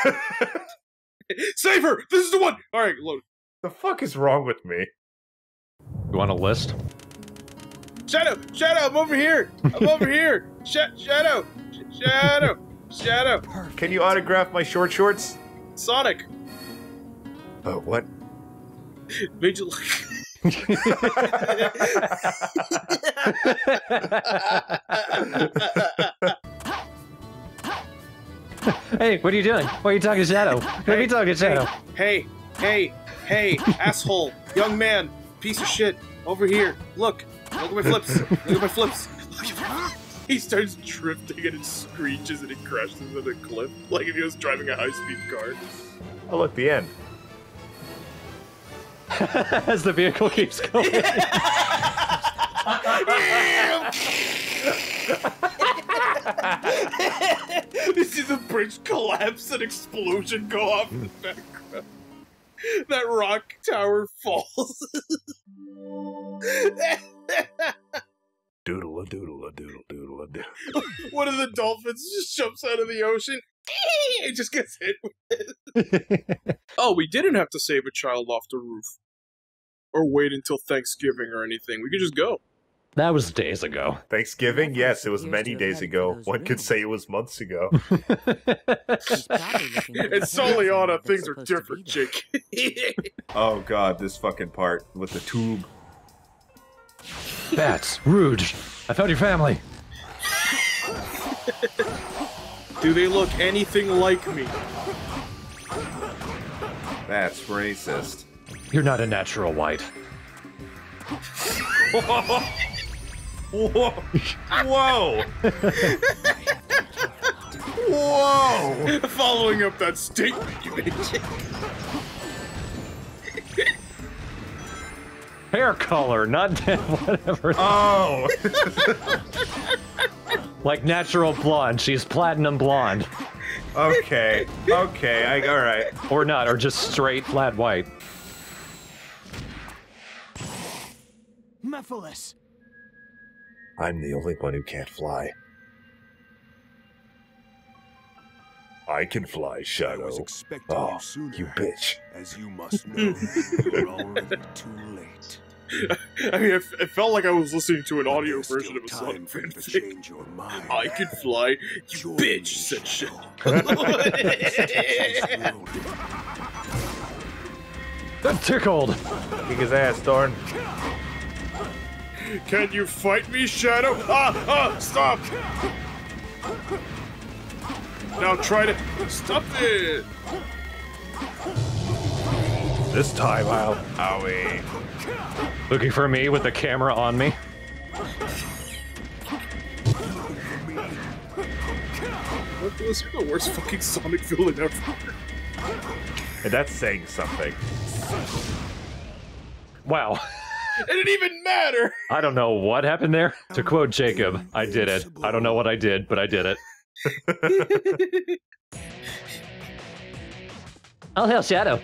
Save her! This is the one! Alright, load. The fuck is wrong with me? You want a list? Shadow! Shadow, I'm over here! I'm over here! Sh- Shadow! Sh- Shadow! Shadow! Can you autograph my short shorts? Sonic! Uh, what? Made you hey, what are you doing? Why are you talking to Shadow? Why are you talking to Shadow? Hey, hey, hey, asshole, young man, piece of shit, over here. Look, look at my flips. Look at my flips. Look at my- He starts drifting and it screeches and it crashes into the cliff like if he was driving a high-speed car. Oh, look, the end. As the vehicle keeps going. you see the bridge collapse and explosion go off in the background. That rock tower falls. Doodle a doodle a doodle doodle a doodle. One of the dolphins just jumps out of the ocean. It just gets hit with it. oh, we didn't have to save a child off the roof. Or wait until Thanksgiving or anything. We could just go. That was days ago. Thanksgiving? Yes, it was many days ago. One could say it was months ago. It's Soleanna. Things are different, Jake. oh god, this fucking part with the tube. Bats, Rouge, I found your family. Do they look anything like me? That's racist. You're not a natural white. Whoa! Whoa! Whoa! Following up that statement you made, Hair color, not whatever. Oh! like natural blonde. She's platinum blonde. Okay. Okay. I all right. Or not, or just straight flat white. Mephiles! I'm the only one who can't fly. I can fly, Shadow. was expecting oh, you ah, sooner. you bitch. As you must know, you're already too late. I mean, it, it felt like I was listening to an audio version of a song. For to change your mind. I can fly, you Join bitch, me, said shit. That tickled. Kick his ass, Thorn. Can you fight me, Shadow? Ah, ah, stop! Now try to stop it. This time I'll. Owie. Looking for me with the camera on me. What was the worst fucking Sonic villain ever? And that's saying something. Wow. It didn't even matter. I don't know what happened there. To quote Jacob, I did it. I don't know what I did, but I did it. oh hell, Shadow.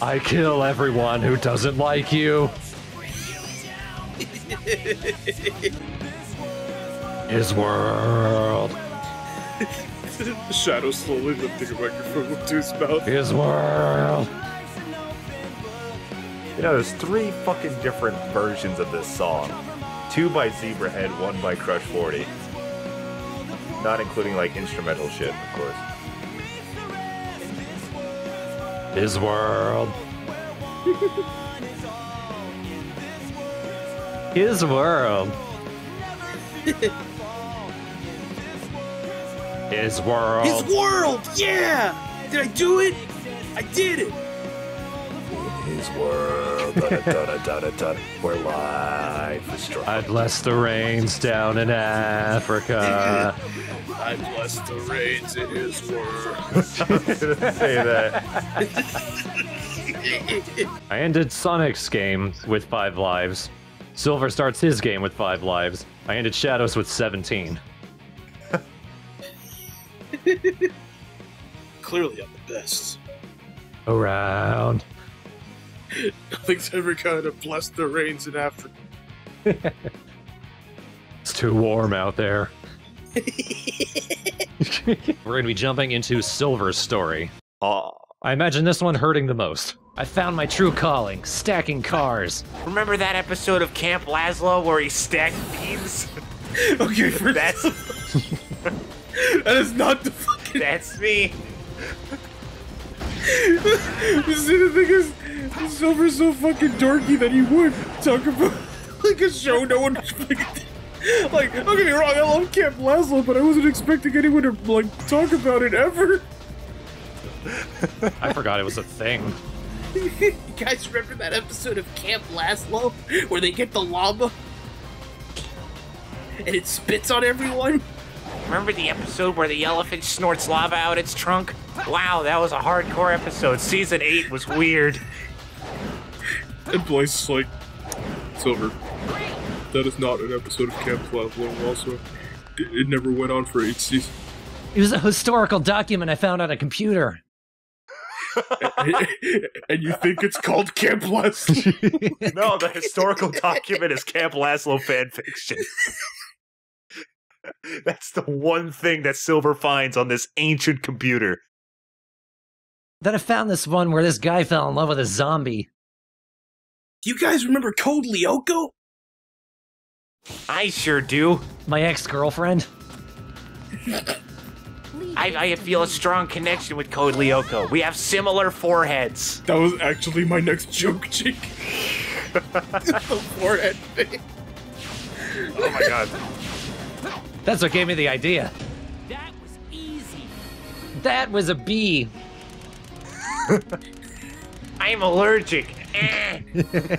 I kill everyone who doesn't like you. His world. Shadow slowly lifting a microphone up to his mouth. His world. You know, there's three fucking different versions of this song. Two by Zebrahead, one by Crush 40. Not including like instrumental shit, of course. His world. His world. His world. His world! Yeah! Did I do it? I did it! His world. Da-da-da-da-da-da. Where life is strong. I bless the rains down in Africa. I bless the rains in his world. Say that. I ended Sonic's game with five lives. Silver starts his game with five lives. I ended Shadows with 17. Clearly, I'm the best. Around. Nothing's ever gonna bless the rains in Africa. It's too warm out there. We're gonna be jumping into Silver's story. Oh. I imagine this one hurting the most. I found my true calling, stacking cars. Remember that episode of Camp Lazlo where he stacked beans? Okay, for That's that is not the fucking. that's me. See, the thing is, Silver's so fucking dorky that he would talk about like a show no one like. Like, don't get me wrong, I love Camp Lazlo, but I wasn't expecting anyone to like talk about it ever. I forgot it was a thing. you guys remember that episode of Camp Lazlo where they get the llama and it spits on everyone? Remember the episode where the elephant snorts lava out its trunk? Wow, that was a hardcore episode. Season 8 was weird. And Blaze is like, Silver, that is not an episode of Camp Lazlo. Also, it, it never went on for eight seasons. It was a historical document I found on a computer. and you think it's called Camp Lazlo? No, the historical document is Camp Lazlo fanfiction. That's the one thing that Silver finds on this ancient computer. Then I found this one where this guy fell in love with a zombie. Do you guys remember Code Lyoko? I sure do. My ex girlfriend. I, I feel a strong connection with Code Lyoko. We have similar foreheads. That was actually my next joke, Jake. the forehead thing. Oh my god. That's what gave me the idea. That was easy. That was a bee. I'm allergic. Eh.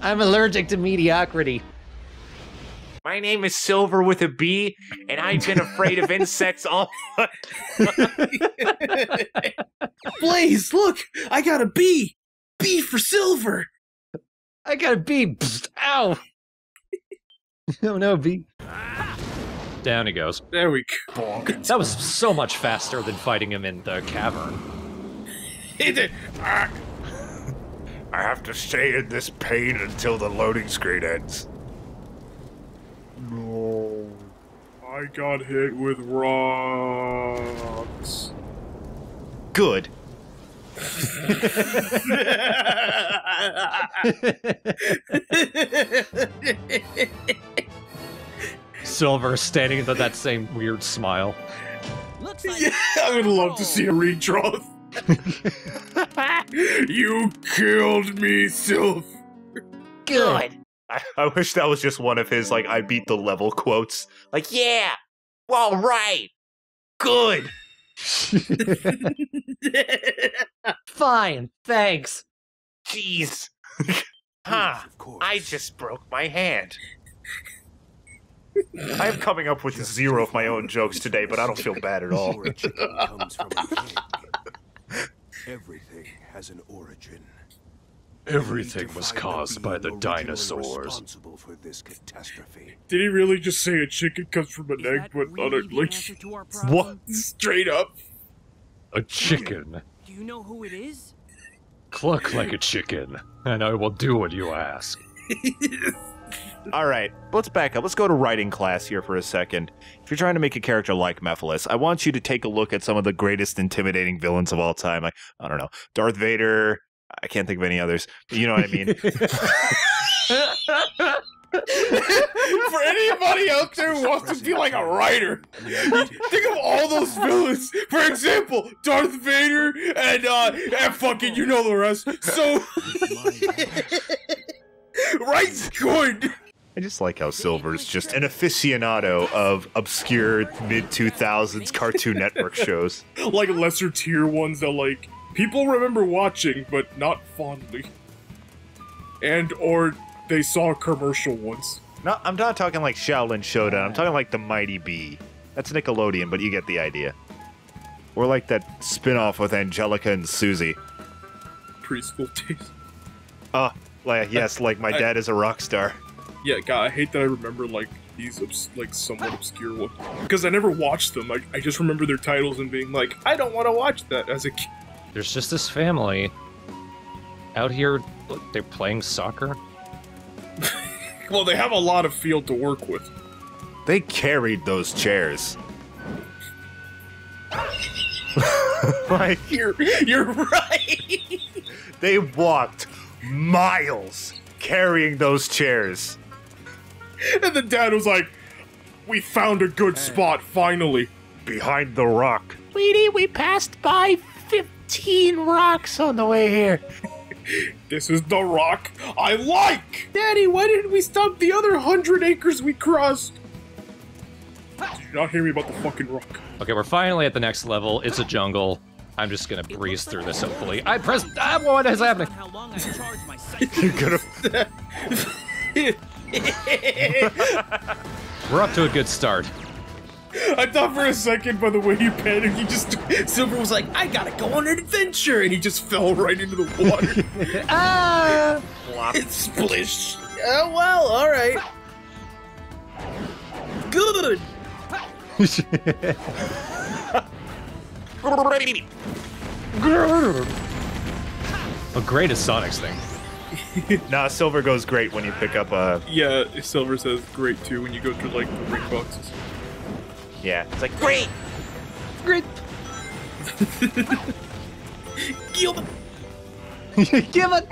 I'm allergic to mediocrity. My name is Silver with a B, and I've been afraid of insects all. Blaze, look! I got a B! B for silver! I got a bee. Psst, ow. Oh no, bee. Down he goes. There we go. That was so much faster than fighting him in the cavern. He did. Ah, I have to stay in this pain until the loading screen ends. No. I got hit with rocks. Good. Silver standing with that same weird smile. Looks like Yeah, I would love to oh. see a redraw. you killed me, Sylph. Good. I, I wish that was just one of his like I beat the level quotes. Like, yeah. All right. Good. Fine, thanks. Jeez. huh. I just broke my hand. I'm coming up with zero of my own jokes today, but I don't feel bad at all. Origin comes from a king. Everything has an origin. Everything was caused by the dinosaurs. For this catastrophe. Did he really just say a chicken comes from an egg, but not really a the like answer to our problem? What? straight up? A chicken. Do you know who it is? Cluck like a chicken, and I will do what you ask. All right, let's back up. Let's go to writing class here for a second. If you're trying to make a character like Mephiles, I want you to take a look at some of the greatest intimidating villains of all time. Like, I don't know, Darth Vader. I can't think of any others. But you know what I mean. For anybody out there who wants to be like a writer, think of all those villains. For example, Darth Vader and uh, and fucking you know the rest. So, write's good. I just like how Silver's just an aficionado of obscure mid 2000s Cartoon Network shows. Like lesser tier ones that like people remember watching, but not fondly. And or they saw commercial ones. No, I'm not talking like Xiaolin Showdown. I'm talking like the Mighty B. That's Nickelodeon, but you get the idea. Or like that spin-off with Angelica and Susie. Preschool days. Ah, like yes, like my I- dad is a rock star. Yeah, God, I hate that I remember like these obs- like somewhat obscure ones because I never watched them. I, I just remember their titles and being like, I don't want to watch that as a kid. There's just this family out here. look, They're playing soccer. Well, they have a lot of field to work with. They carried those chairs. like you're you're right. They walked miles carrying those chairs. And the dad was like, "We found a good spot finally." Behind the rock. Sweetie, we passed by 15 rocks on the way here. This is the rock I like. Daddy, why didn't we stop the other hundred acres we crossed? Did you not hear me about the fucking rock? Okay, we're finally at the next level. It's a jungle. I'm just gonna breeze through this. Hopefully, I pressed. Ah, what is happening? How long I charge my site. You could have. We're up to a good start. I thought for a second, by the way you panicked, you just Silver was like, "I gotta go on an adventure," and he just fell right into the water. ah! It's splish. Oh well, all right. Good. Oh, great is Sonic's thing. nah, Silver goes great when you pick up a. Yeah, Silver says great too when you go through like the ring boxes. Yeah, it's like great. Great. Gilbert. Give it.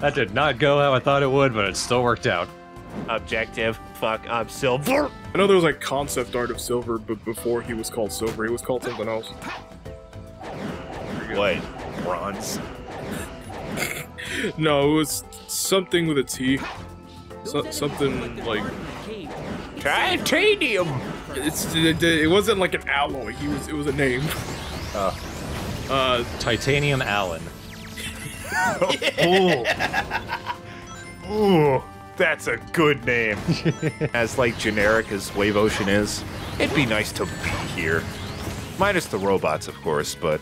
That did not go how I thought it would, but it still worked out. Objective. Fuck, I'm Silver. I know there was like concept art of Silver, but before he was called Silver, he was called something else. What? Bronze. No, it was something with a T. So, something like Titanium. it's it, it wasn't like an alloy. He was it was a name. Uh, Uh, Titanium Allen. Ooh. Ooh, that's a good name. as like generic as Wave Ocean is, it'd be nice to be here. Minus the robots, of course, but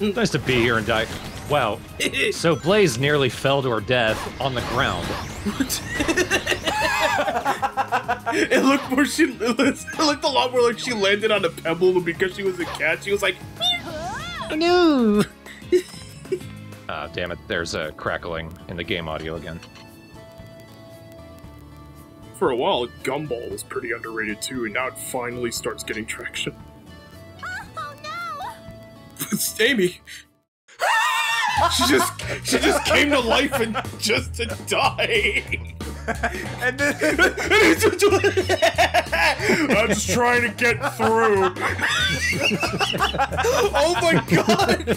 Nice to be here and die. Wow. So Blaze nearly fell to her death on the ground. it looked more she it looked, a lot more like she landed on a pebble but because she was a cat. She was like, No. Ah, damn it. There's a crackling in the game audio again. For a while, Gumball was pretty underrated too, and now it finally starts getting traction. Oh no! It's Amy. she just she just came to life and just to die. and then I'm just trying to get through. oh my god!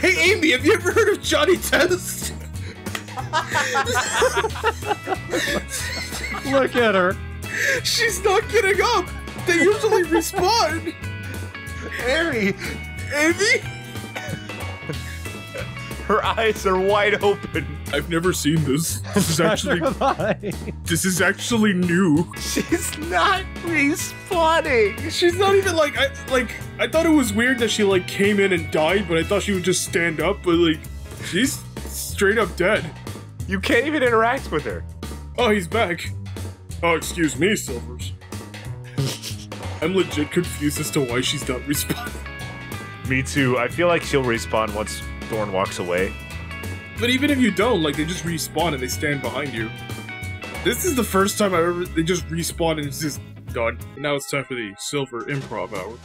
hey Amy, have you ever heard of Johnny Test? Look at her. She's not getting up. They usually respawn. Amy, Amy, her eyes are wide open. I've never seen this. This is actually Neither have I. this is actually new. She's not respawning. She's not even like I like I thought it was weird that she like came in and died, but I thought she would just stand up, but like she's straight up dead. You can't even interact with her. Oh, he's back. Oh, excuse me, Silvers. I'm legit confused as to why she's not responding. Me too. I feel like she'll respawn once Thorn walks away. But even if you don't, like they just respawn and they stand behind you. This is the first time I ever they just respawn and it's just done. Now it's time for the silver improv hour.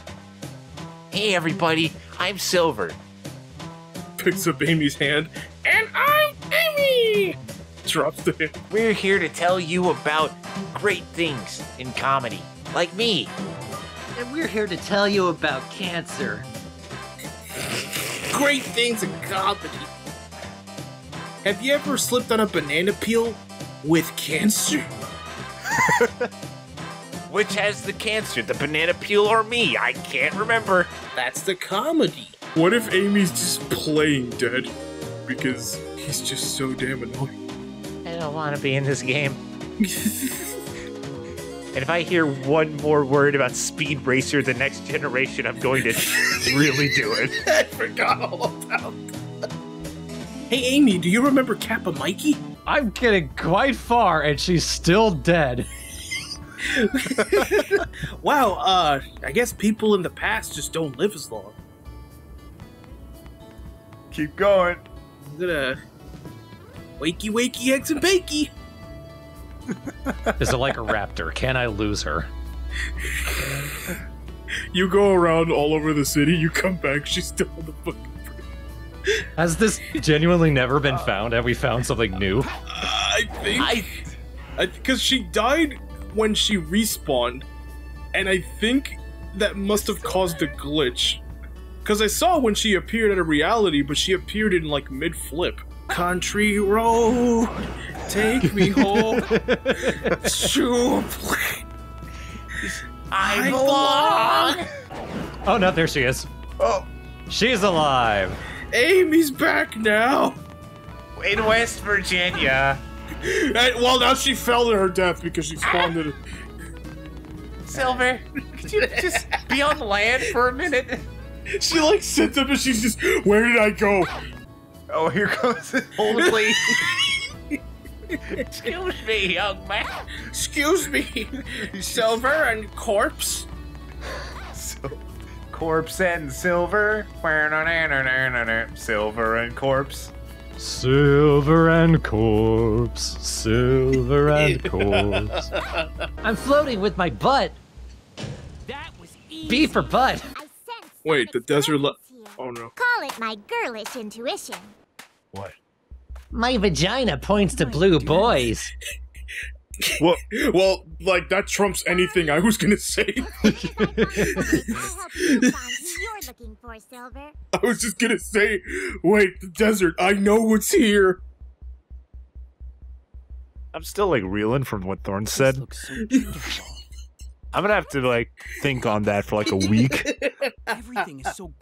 Hey, everybody, I'm Silver. Picks up Amy's hand and I'm Amy. Drops the hand. We're here to tell you about great things in comedy, like me. And we're here to tell you about cancer. Great things in comedy. Have you ever slipped on a banana peel with cancer? Which has the cancer, the banana peel or me? I can't remember. That's the comedy. What if Amy's just playing dead? Because he's just so damn annoying. I don't want to be in this game. and if I hear one more word about Speed Racer the next generation, I'm going to really do it. I forgot all about that. Hey, Amy, do you remember Kappa Mikey? I'm getting quite far, and she's still dead. wow, uh, I guess people in the past just don't live as long. Keep going. I'm gonna wakey wakey eggs and bakey. Is it like a raptor? Can I lose her? You go around all over the city, you come back, she's still on the fucking Has this genuinely never been found? Have we found something new? Uh, I think I because she died when she respawned, and I think that must have caused a glitch. Because I saw when she appeared at a reality, but she appeared in like mid flip. Country road, take me home. Shoot. I belong. Oh no, there she is. Oh, she's alive. Amy's back now. In West Virginia. And, well, now she fell to her death because she spawned in. Silver, could you just be on land for a minute? She like sits up and she's just, where did I go? Oh, here comes it. Holy. Excuse me, young man. Excuse me, Silver and Corpse. So, corpse and silver. Silver and corpse. Silver and corpse, silver and corpse. I'm floating with my butt. That was easy. B for butt. Wait, the desert le- Oh no. Call it my girlish intuition. What? My vagina points to oh blue boys. Well, well, like that trumps anything I was gonna say. I'll help you find who you're looking for, Silver. I was just gonna say, wait, the desert. I know what's here. I'm still like reeling from what Thorn said. I'm gonna have to like think on that for like a week. Everything is so.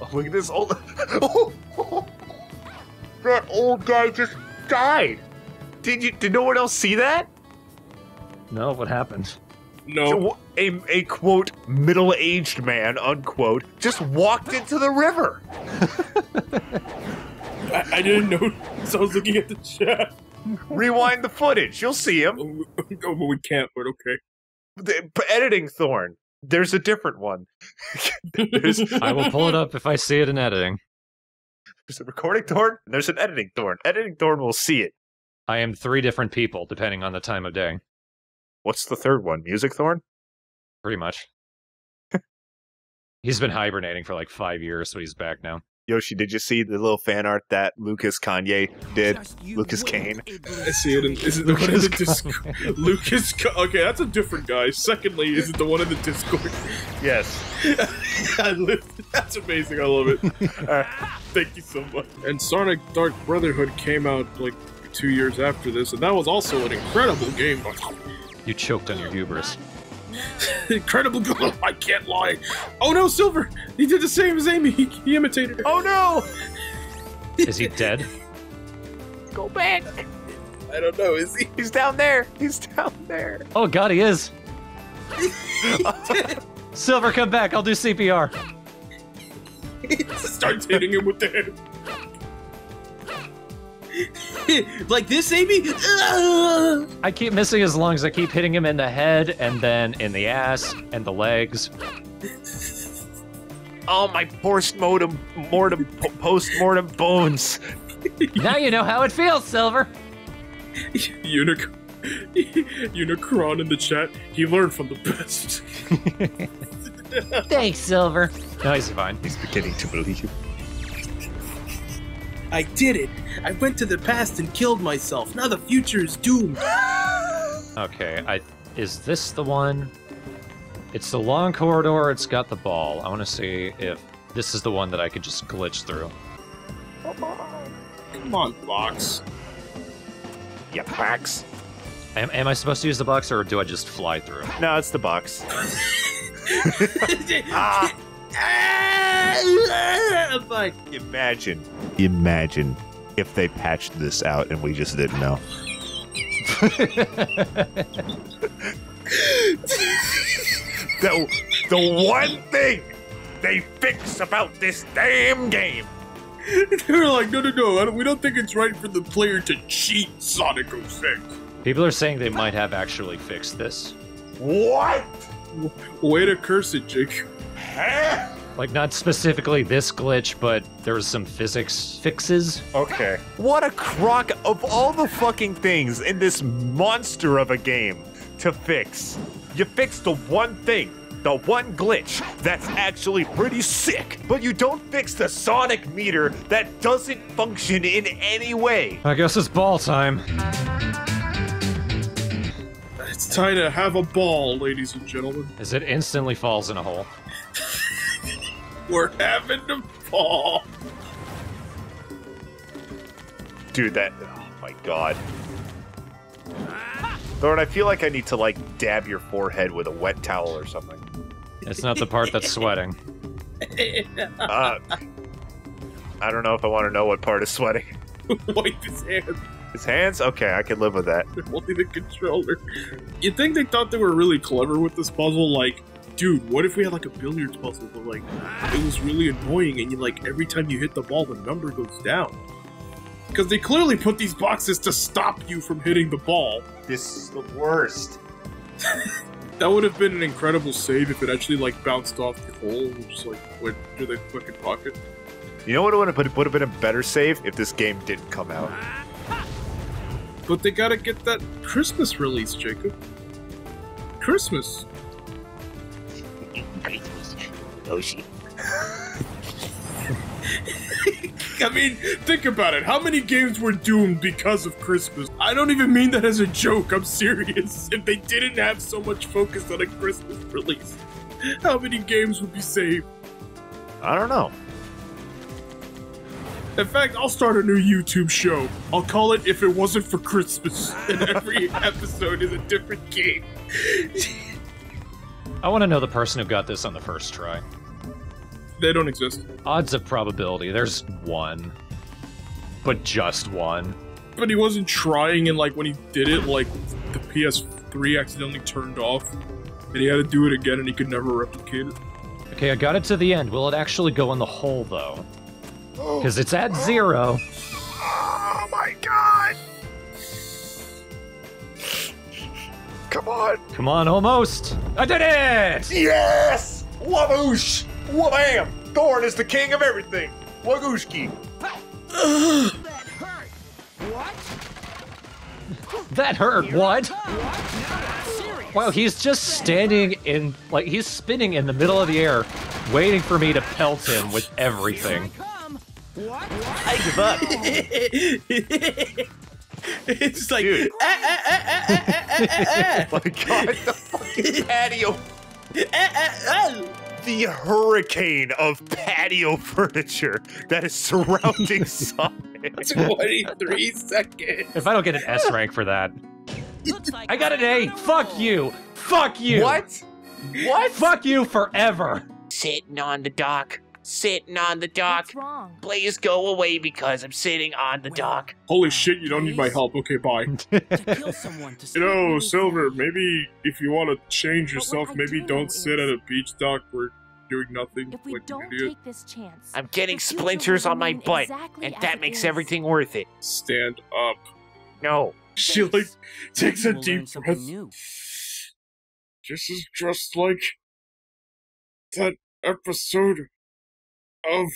Oh, look at this old. Oh, that old guy just died. Did you? Did no one else see that? No, what happened? No. So, a, a quote middle-aged man unquote just walked into the river. I, I didn't know. So I was looking at the chat. Rewind the footage. You'll see him. Oh, oh but we can't. But okay. The, editing Thorn. There's a different one. I will pull it up if I see it in editing. There's a recording Thorn. And there's an editing Thorn. Editing Thorn will see it. I am three different people depending on the time of day. What's the third one? Music Thorn? Pretty much. he's been hibernating for like five years, so he's back now. Yoshi, did you see the little fan art that Lucas Kanye did? Lucas Kane. I see it. In, is it the one in the Discord? Lucas. Ca- Okay, that's a different guy. Secondly, is it the one in the Discord? Yes. That's amazing. I love it. Thank you so much. And Sonic Dark Brotherhood came out like two years after this, and that was also an incredible game. You choked on your hubris. incredible game. I can't lie. Oh no, Silver! He did the same as Amy. He, he imitated her. Oh no! Is he dead? Go back. I don't know. Is he? He's down there. He's down there. Oh god, he is. Silver, come back. I'll do CPR. Starts hitting him with the head. like this, Amy? I keep missing as long as I keep hitting him in the head and then in the ass and the legs. Oh, my post-mortem, mortem, post-mortem bones. now you know how it feels, Silver. Unic- Unicron in the chat. He learned from the best. Thanks, Silver. No, he's fine. He's beginning to believe. I did it! I went to the past and killed myself. Now the future is doomed. Okay, I is this the one? It's the long corridor. It's got the ball. I want to see if this is the one that I could just glitch through. Come on, Come on box. Yeah, box. Am, am I supposed to use the box or do I just fly through? No, it's the box. ah. I'm. Imagine, imagine if they patched this out and we just didn't know. the, the one thing they fix about this damn game. they were like, no, no, no. I don't, we don't think it's right for the player to cheat Sonic 06. People are saying they might have actually fixed this. What? Way to curse it, Jake. Like not specifically this glitch, but there was some physics fixes. Okay. What a crock of all the fucking things in this monster of a game to fix. You fixed the one thing, the one glitch that's actually pretty sick, but you don't fix the sonic meter that doesn't function in any way. I guess it's ball time. It's time to have a ball, ladies and gentlemen. As it instantly falls in a hole. We're having to fall. Dude, that. Oh my god. Lord, I feel like I need to, like, dab your forehead with a wet towel or something. It's not the part that's sweating. Uh, I don't know if I want to know what part is sweating. Wipe his hands. His hands? Okay, I can live with that. Only the controller. You think they thought they were really clever with this puzzle? Like, dude, what if we had like a billiards puzzle, but like it was really annoying, and you like every time you hit the ball, the number goes down. Because they clearly put these boxes to stop you from hitting the ball. This is the worst. That would have been an incredible save if it actually like bounced off the hole and just like went to the fucking pocket. You know what would have, would have been a better save if this game didn't come out? But they gotta get that Christmas release, Jacob. Christmas. Christmas. Yoshi. Oh, I mean, think about it. How many games were doomed because of Christmas? I don't even mean that as a joke. I'm serious. If they didn't have so much focus on a Christmas release, how many games would be saved? I don't know. In fact, I'll start a new YouTube show. I'll call it If It Wasn't for Christmas, and every episode is a different game. I want to know the person who got this on the first try. They don't exist. Odds of probability, there's one. But just one. But he wasn't trying, and like when he did it, like the PS3 accidentally turned off, and he had to do it again, and he could never replicate it. Okay, I got it to the end. Will it actually go in the hole, though? Oh. Because it's at zero. Oh my god! Come on! Come on, almost! I did it! Yes! Waboosh! Wabam! Thorn is the king of everything! Wagooshki! That hurt, what? That hurt. What? what? Wow, he's just standing in, like, he's spinning in the middle of the air, waiting for me to pelt him with everything. I give up. it's like, Dude. "Ah, ah, ah, ah, ah, ah, ah, ah." my god, the fucking patio. Ah, ah, ah. The hurricane of patio furniture that is surrounding Sonic. 23 seconds. If I don't get an S rank for that. I got an A! Fuck you! Fuck you! What? What? Fuck you forever! Sitting on the dock. Sitting on the dock. What's wrong? Please go away because I'm sitting on the dock. Holy shit, you don't need my help. Okay, bye. to kill someone to You save know, me. Silver, maybe if you want to change yourself, maybe do don't sit at a beach dock where doing nothing If we like don't idiot. take this chance, I'm getting splinters on my butt, exactly and that makes is. everything worth it. Stand up. No. She like takes a We'll learn deep breath. new. This is just like that episode of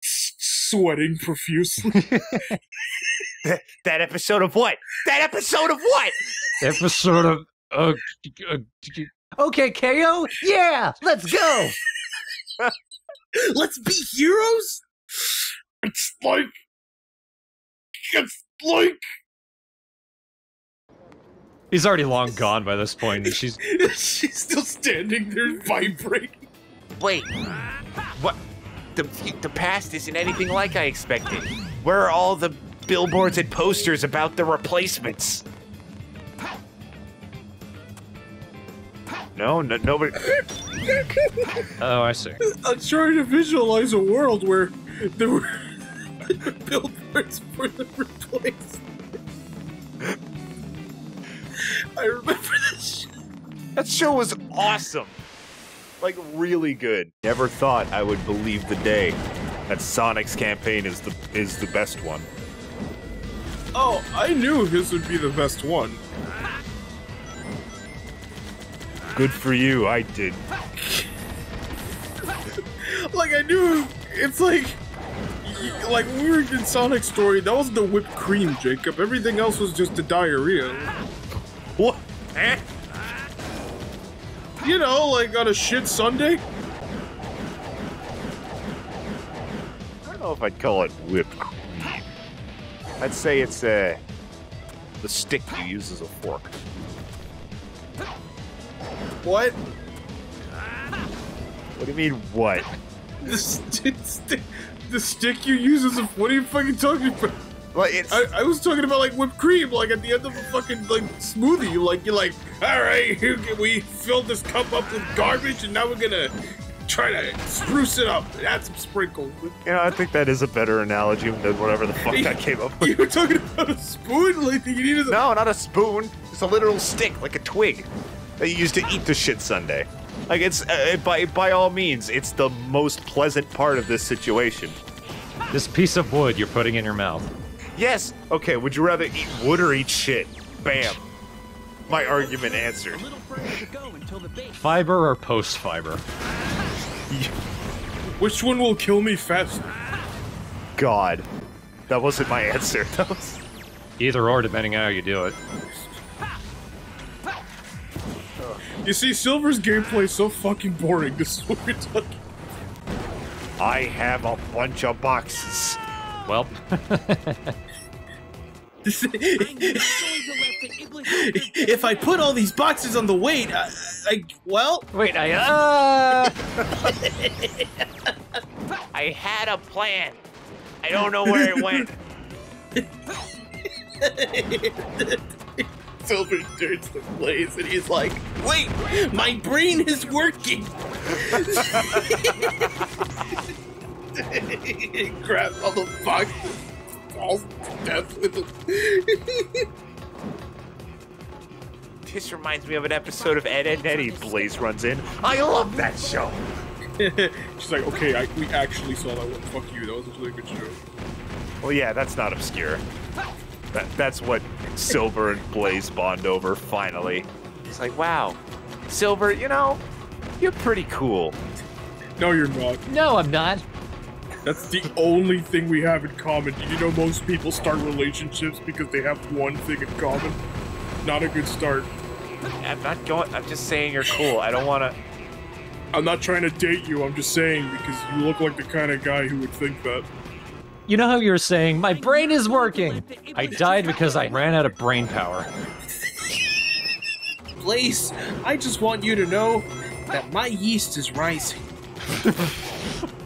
sweating profusely. that, that episode of what? That episode of what? Episode of. Uh, uh, okay, KO? Yeah, let's go! Let's be heroes. It's like. It's like. He's already long gone by this point, and she's. She's still standing there vibrating. Wait, what? The the past isn't anything like I expected. Where are all the billboards and posters about the replacements? No, no nobody. Oh, I see. I'm trying to visualize a world where there were billboards for the replacements. I remember this. Show. That show was awesome. Like really good. Never thought I would believe the day that Sonic's campaign is the is the best one. Oh, I knew his would be the best one. Good for you, I did. Like I knew it's like like when we were in Sonic Story, that was the whipped cream, Jacob. Everything else was just the diarrhea. What? Eh? You know, like on a shit Sunday. I don't know if I'd call it whipped cream. I'd say it's uh, the stick you use as a fork. What? What do you mean, what? The, st- st- the stick you use as a. What are you fucking talking about? Like it's. I, I was talking about like whipped cream, like at the end of a fucking like smoothie. Like you're like, all right, here, we filled this cup up with garbage, and now we're gonna try to spruce it up and add some sprinkles. You know, I think that is a better analogy than whatever the fuck I came up with. You were talking about a spoon, like you needed. A- No, not a spoon. It's a literal stick, like a twig, that you use to eat the shit Sunday. Like it's uh, by by all means, it's the most pleasant part of this situation. This piece of wood you're putting in your mouth. Yes. Okay. Would you rather eat wood or eat shit? Bam. My argument answered. Fiber or post fiber? Which one will kill me faster? God, that wasn't my answer. That was. Either or, depending on how you do it. You see, Silver's gameplay is so fucking boring. This is what we're talking. I have a bunch of boxes. Well, if I put all these boxes on the weight, I, I well. Wait, I uh. I had a plan. I don't know where it went. Silver turns to Blaze and he's like, "Wait, my brain is working." He grabs all the boxes, falls to death with them. This reminds me of an episode of Ed, Edd, and Eddy. Blaze runs in. I love that show. She's like, okay, I, we actually saw that one. Fuck you. That was a really good show. Well, yeah, that's not obscure. That, that's what Silver and Blaze bond over, finally. It's like, wow, Silver, you know, you're pretty cool. No, you're not. No, I'm not. That's the only thing we have in common. Do you know most people start relationships because they have one thing in common? Not a good start. I'm not going. I'm just saying you're cool. I don't want to. I'm not trying to date you. I'm just saying because you look like the kind of guy who would think that. You know how you're saying, my brain is working! I died because I ran out of brain power. Blaze, I just want you to know that my yeast is rising.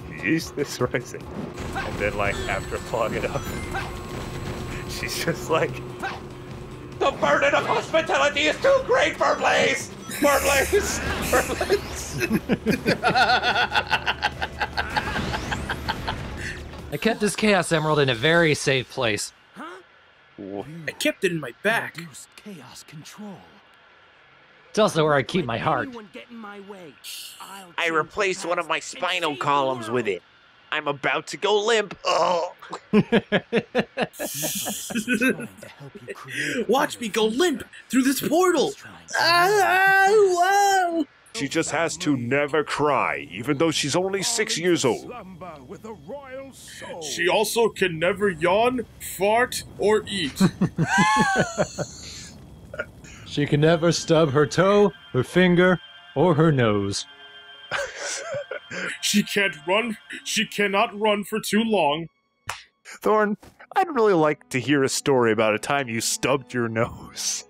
Yeast is rising. And then, like, after long enough, she's just like, The burden of hospitality is too great for Blaze. For Blaze. For Blaze! I kept this Chaos Emerald in a very safe place. Huh? I kept it in my back. Chaos control. It's also where I keep my heart. I replaced one of my spinal columns with it. I'm about to go limp. Oh. Watch me go limp through this portal. Ah, whoa! She just has to never cry, even though she's only six years old. She also can never yawn, fart, or eat. She can never stub her toe, her finger, or her nose. she can't run. She cannot run for too long. Thorn, I'd really like to hear a story about a time you stubbed your nose.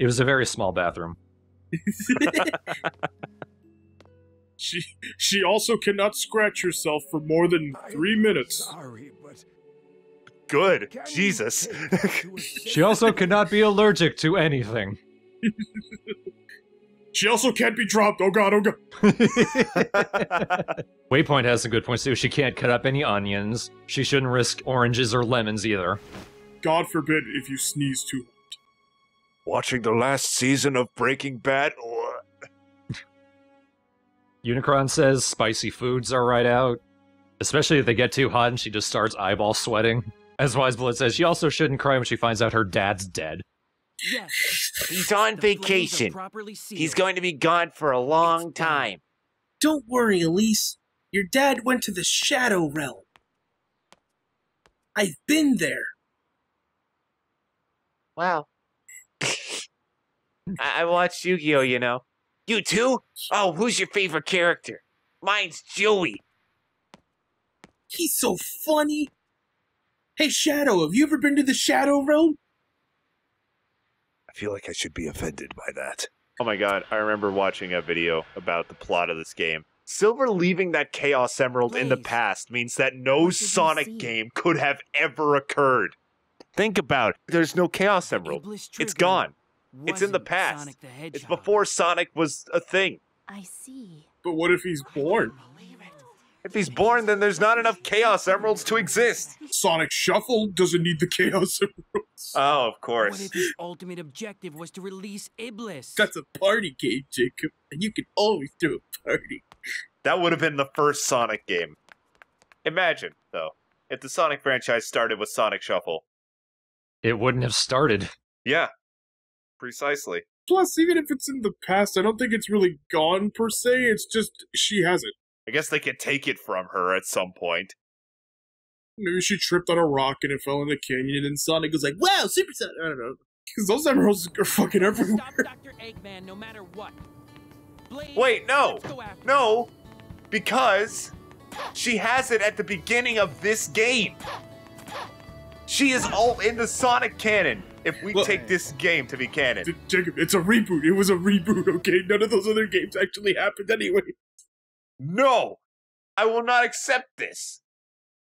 It was a very small bathroom. She she also cannot scratch herself for more than three minutes. Sorry, but Good. Jesus. She also cannot be allergic to anything. She also can't be dropped. Oh god, oh god. Waypoint has some good points too. She can't cut up any onions. She shouldn't risk oranges or lemons either. God forbid if you sneeze too hard. Watching the last season of Breaking Bad? Or... Unicron says spicy foods are right out, especially if they get too hot and she just starts eyeball sweating. As Wise Blood says, she also shouldn't cry when she finds out her dad's dead. Yes. He's on vacation. He's going to be gone for a long time. Don't worry, Elise. Your dad went to the Shadow Realm. I've been there. Wow. I, I watched Yu-Gi-Oh, you know. You too? Oh, who's your favorite character? Mine's Joey. He's so funny. Hey, Shadow, have you ever been to the Shadow Realm? I feel like I should be offended by that. Oh my god, I remember watching a video about the plot of this game. Silver leaving that Chaos Emerald in the past means that no Sonic game could have ever occurred. Think about it. There's no Chaos Emerald. It's gone. It's in the past. It's before Sonic was a thing. I see. But what if he's born? If he's born, then there's not enough Chaos Emeralds to exist. Sonic Shuffle doesn't need the Chaos Emeralds. Oh, of What course. if his ultimate objective was to release Iblis? That's a party game, Jacob, and you can always do a party. That would have been the first Sonic game. Imagine, though, if the Sonic franchise started with Sonic Shuffle. It wouldn't have started. Yeah, precisely. Plus, even if it's in the past, I don't think it's really gone per se. It's just she has it. I guess they could take it from her at some point. Maybe she tripped on a rock and it fell in the canyon, and Sonic was like, "Wow, Super Sonic!" I don't know. Because those emeralds are fucking everywhere. Dr. Eggman, no matter what. Wait, no! No! Because she has it at the beginning of this game. She is all in the Sonic canon if we Well- take this game to be canon. Jacob, it's a reboot. It was a reboot, okay? None of those other games actually happened anyway. No! I will not accept this.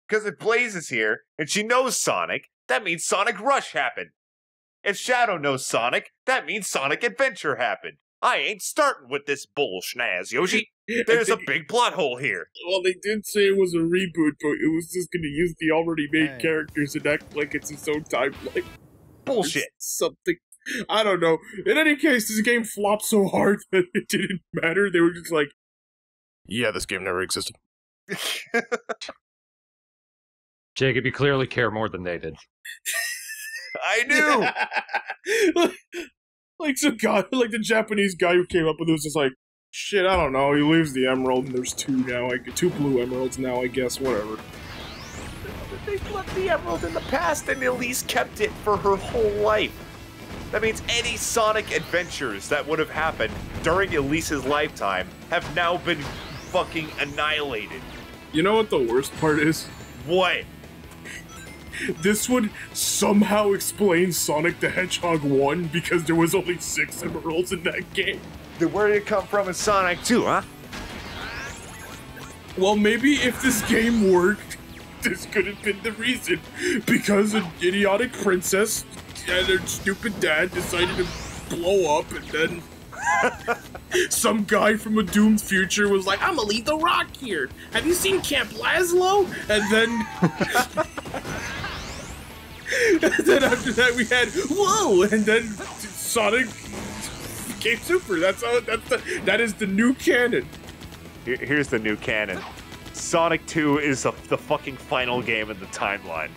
Because if Blaze is here and she knows Sonic, that means Sonic Rush happened. If Shadow knows Sonic, that means Sonic Adventure happened. I ain't starting with this bull schnaz, Yoshi. There's a big plot hole here. Well, they did say it was a reboot, but it was just going to use the already made characters and act like it's its own timeline. Bullshit. Something. I don't know. In any case, this game flopped so hard that it didn't matter. They were just like, yeah, this game never existed. Jacob, you clearly care more than they did. I do. like some guy, like the Japanese guy who came up with it was just like, shit, I don't know. He leaves the emerald, and there's two now. I two blue emeralds now. I guess whatever. They left the emerald in the past and Elise kept it for her whole life. That means any Sonic adventures that would have happened during Elise's lifetime have now been fucking annihilated. You know what the worst part is? What? This would somehow explain Sonic the Hedgehog 1 because there was only six emeralds in that game. Then where did it come from in Sonic 2, huh? Well, maybe if this game worked, this could have been the reason. Because an idiotic princess and her stupid dad decided to blow up, and then some guy from a doomed future was like, I'm gonna leave the rock here. Have you seen Camp Lazlo? And then. and then after that, we had, whoa! And then Sonic became super. That's how, that's the, that is the new canon. Here- Here's the new canon. Sonic 2 is a, the fucking final game in the timeline.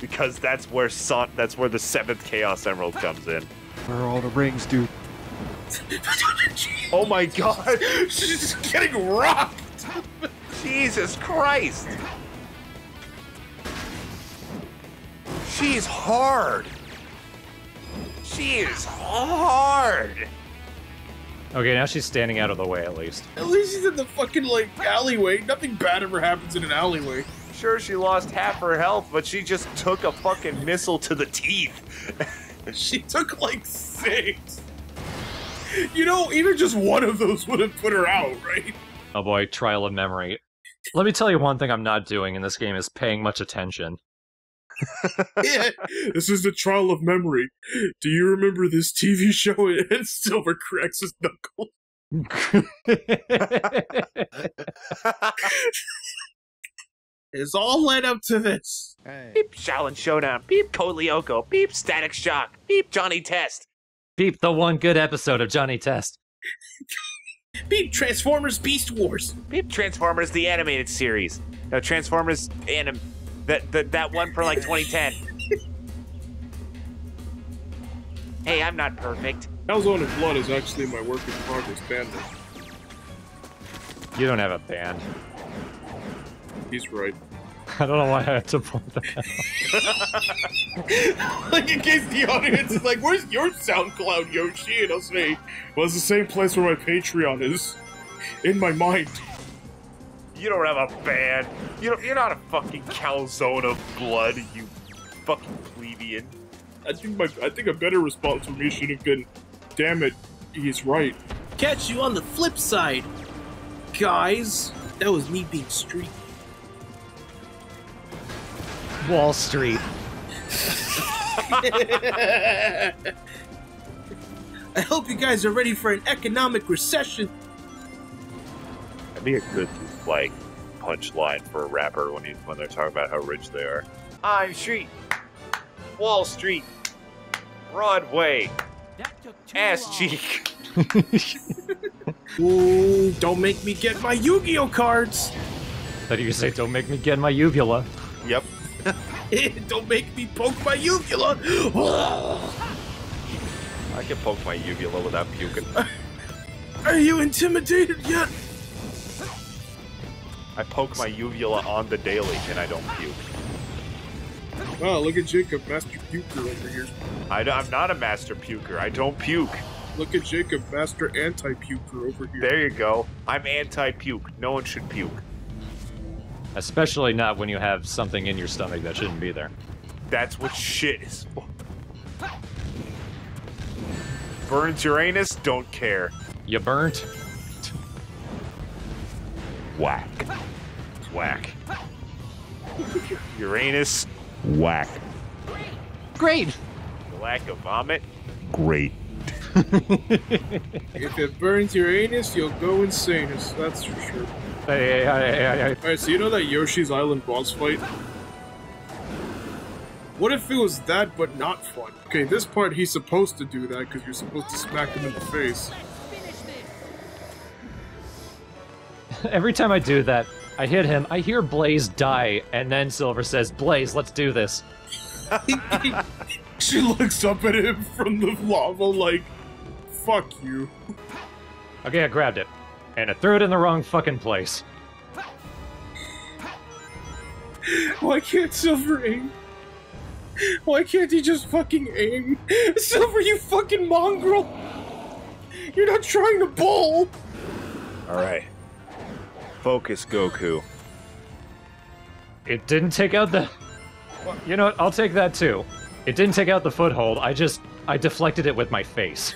Because that's where Son- that's where the seventh Chaos Emerald comes in. Where are all the rings, dude? Oh my god! She's getting rocked. Jesus Christ! She's hard. She is hard. Okay, now she's standing out of the way at least. At least she's in the fucking like alleyway. Nothing bad ever happens in an alleyway. Sure, she lost half her health, but she just took a fucking missile to the teeth. she took like six. You know, even just one of those would have put her out, right? Oh boy, trial of memory. Let me tell you one thing I'm not doing in this game is paying much attention. yeah. This is the trial of memory. Do you remember this TV show? And Silver cracks his knuckle. It's all led up to this. Hey. Beep Xiaolin Showdown. Beep Code Lyoko. Beep Static Shock. Beep Johnny Test. Beep the one good episode of Johnny Test. Beep Transformers Beast Wars. Beep Transformers the animated series. No Transformers anim that that that one for like 2010. hey, I'm not perfect. Calzone and Blood is actually my work in progress band. You don't have a band. He's right. I don't know why I had to point that out. like in case the audience is like, "Where's your SoundCloud, Yoshi?" And I'll say, "Well, it's the same place where my Patreon is, in my mind." You don't have a band. You don't, you're not a fucking calzone of blood, you fucking plebeian. I think my I think a better response from me should have been, "Damn it, he's right." Catch you on the flip side, guys. That was me being street. Wall Street. I hope you guys are ready for an economic recession. That'd be a good like punchline for a rapper when you when they're talking about how rich they are. I'm Street. Wall Street. Broadway. Ass cheek. Ooh, don't make me get my Yu-Gi-Oh cards. How do you say don't make me get my uvula? Yep. don't make me poke my uvula. I can poke my uvula without puking. Are you intimidated yet? I poke my uvula on the daily and I don't puke. Wow, look at Jacob, Master Puker over here. I, am not a master puker. I don't puke. Look at Jacob, Master Anti-Puker over here. There you go. I'm anti-puke. No one should puke. Especially not when you have something in your stomach that shouldn't be there. That's what shit is for. Burns Uranus, don't care. You burnt? Whack. Whack. Uranus, whack. Great. Lack of vomit, great. if it burns your anus, you'll go insane. That's for sure. Hey, hey, hey, hey, hey. Alright, so you know that Yoshi's Island boss fight? What if it was that but not fun? Okay, this part he's supposed to do that because you're supposed to smack him in the face. Every time I do that, I hit him, I hear Blaze die, and then Silver says, Blaze, let's do this. she looks up at him from the lava like, fuck you. Okay, I grabbed it, and I threw it in the wrong fucking place. Why can't Silver aim? Why can't he just fucking aim? Silver, you fucking mongrel! You're not trying to bowl! Alright. Focus, Goku. It didn't take out the. You know what? I'll take that too. It didn't take out the foothold. I just I deflected it with my face.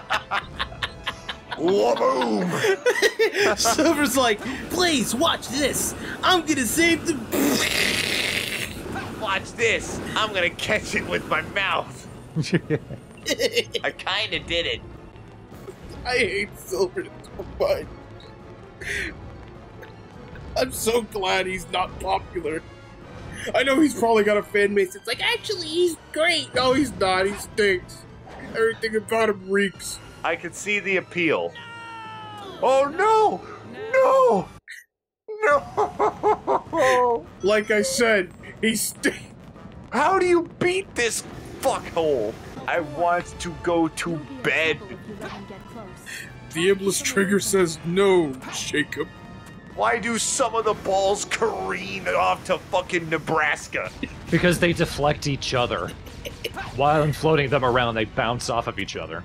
boom! Silver's like, please watch this. I'm gonna save the. Watch this. I'm gonna catch it with my mouth. I kinda did it. I hate Silver so much. I'm so glad he's not popular. I know he's probably got a fan base. It's like, actually, he's great. No, he's not. He stinks. Everything about him reeks. I can see the appeal. Oh no! No! No! Like I said, he stinks. How do you beat this fuckhole. I want to go to bed. The Iblis trigger says no, Jacob. Why do some of the balls careen off to fucking Nebraska? Because they deflect each other. While I'm floating them around, they bounce off of each other.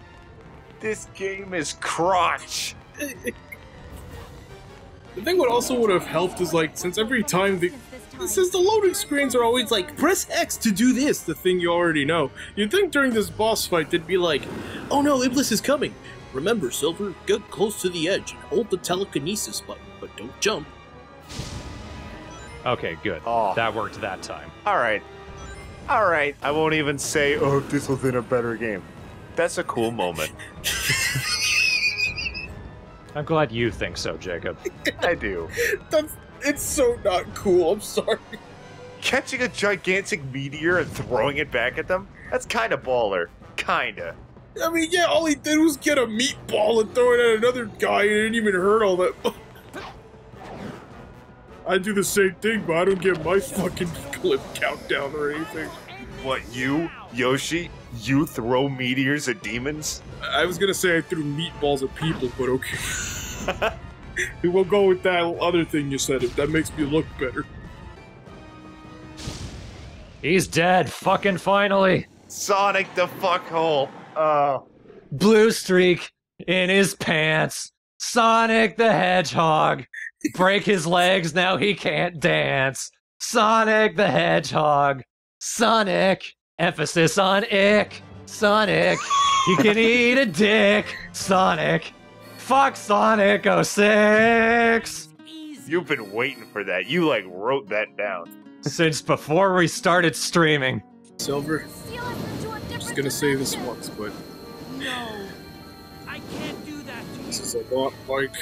This game is crotch. The thing what also would have helped is like since every time the since the loading screens are always like press X to do this, the thing you already know. You'd think during this boss fight they'd be like, "Oh no, Iblis is coming." Remember, Silver, get close to the edge and hold the telekinesis button, but don't jump. Okay, good. Oh. That worked that time. All right. All right. I won't even say, oh, this was in a better game. That's a cool moment. I'm glad you think so, Jacob. I do. That's it's so not cool. I'm sorry. Catching a gigantic meteor and throwing it back at them? That's kind of baller. Kinda. I mean, yeah, all he did was get a meatball and throw it at another guy and it didn't even hurt all that. I do the same thing, but I don't get my fucking clip countdown or anything. What, you, Yoshi, you throw meteors at demons? I was gonna say I threw meatballs at people, but okay. we'll go with that other thing you said if that makes me look better. He's dead, fucking finally. Sonic the fuckhole. Oh. Blue streak in his pants. Sonic the Hedgehog. Break his legs, now he can't dance. Sonic the Hedgehog. Sonic. Emphasis on ick. Sonic. He can eat a dick. Sonic. Fuck Sonic 06. You've been waiting for that. You, like, wrote that down. Since before we started streaming. Silver. I'm Just gonna say this once, but No, I can't do that to this is a lot like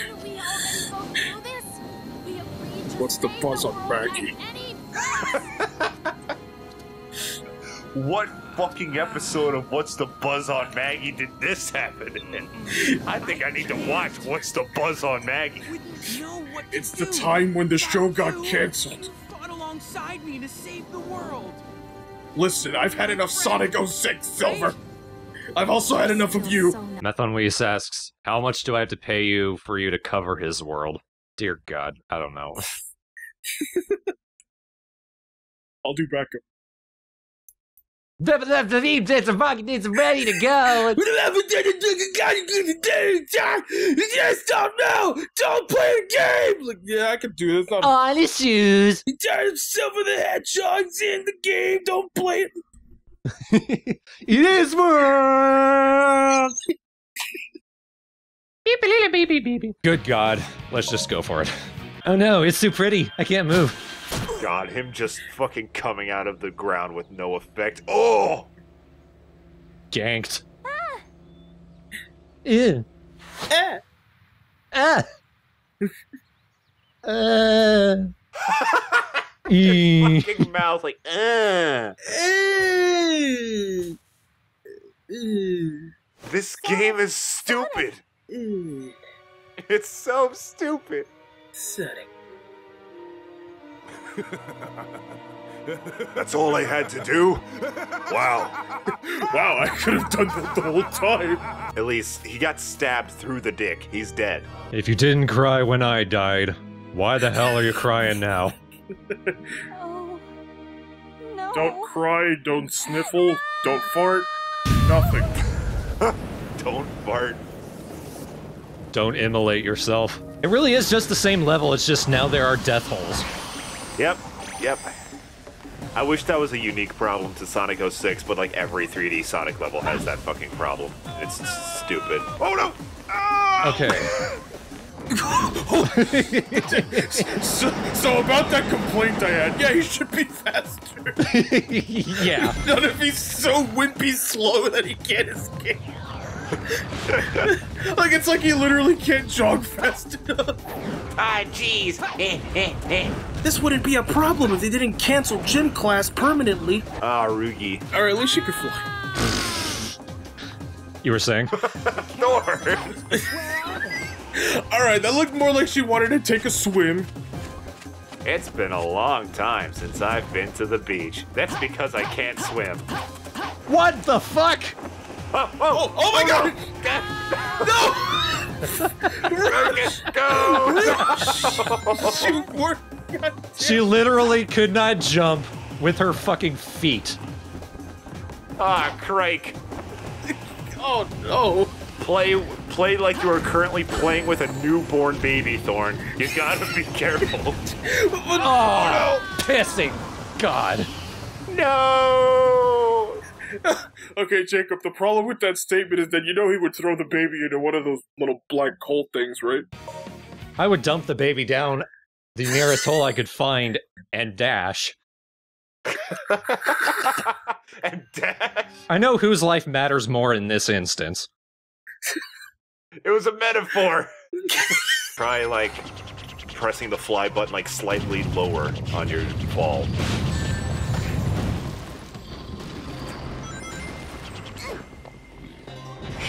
what's the buzz on Maggie? What fucking episode of What's the Buzz on Maggie did this happen in? I think I need to watch What's the Buzz on Maggie. It's the time when the show got cancelled. Fought alongside me to save the world. Listen, I've had enough Sonic 06, Silver. I've also had enough of you. Methon Weiss asks, How much do I have to pay you for you to cover his world? Dear God, I don't know. I'll do backup. It's fucking it's ready to go. Yes, don't know. Don't play the game. Like, yeah, I can do this. Not On his shoes. Silver the Hedgehog's in the game. Don't play it. It is world! beep, beep, beep, beep, beep, beep. Good God, let's just go for it. Oh no, it's too pretty. I can't move. God, him just fucking coming out of the ground with no effect. Oh! Ganked. Ew. Eh. Ah. Uh. E. Fucking mouth like, uh. This game is stupid. It's so stupid. Sonic. That's all I had to do? Wow. Wow, I could have done that the whole time. At least he got stabbed through the dick. He's dead. If you didn't cry when I died, why the hell are you crying now? Oh, don't cry, don't sniffle, don't fart, nothing. Don't fart. Don't immolate yourself. It really is just the same level, it's just now there are death holes. Yep, yep. I wish that was a unique problem to Sonic 06, but like every 3D Sonic level has that fucking problem. It's stupid. Oh no! Ah! Okay. so, so about that complaint I had, yeah, he should be faster. yeah. Not if he's so wimpy slow that he can't escape. like it's like he literally can't jog fast enough. Ah, jeez. This wouldn't be a problem if they didn't cancel gym class permanently. Ah, Rugi. Or at least you could fly. You were saying? Thor! Alright, that looked more like she wanted to take a swim. It's been a long time since I've been to the beach. That's because I can't swim. What the fuck? Oh, oh, oh my god! Go! Shoot, more. God She literally could not jump with her fucking feet. Ah, Crake. Oh no. Play play like you are currently playing with a newborn baby, Thorn. You gotta be careful. Oh, pissing. God. No. Okay, Jacob, the problem with that statement is that you know he would throw the baby into one of those little black hole things, right? I would dump the baby down the nearest hole I could find and dash. and dash. I know whose life matters more in this instance. It was a metaphor. Try like pressing the fly button like slightly lower on your fall.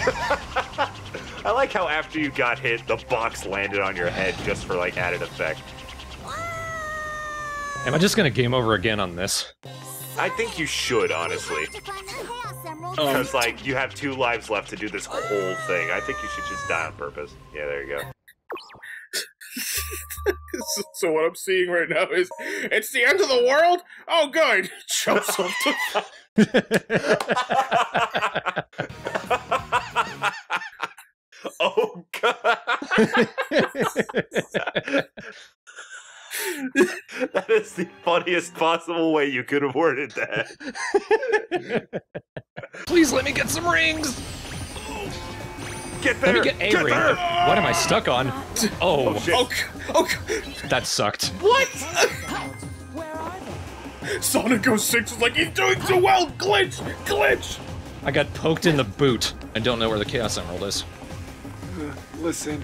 I like how after you got hit, the box landed on your head just for like added effect. Am I just gonna game over again on this? I think you should, honestly. Um, because, like, you have two lives left to do this whole thing. I think you should just die on purpose. Yeah, there you go. so, so what I'm seeing right now is it's the end of the world. Oh, good. Jumps off the. Oh, God. that is the funniest possible way you could have worded that. Please let me get some rings. Get Let there. me get a Get ring. there. What am I stuck on? Oh, Oh, shit. Oh, that sucked. what? Sonic 06 is like, he's doing so well. Glitch, glitch. I got poked in the boot. I don't know where the Chaos Emerald is. Listen.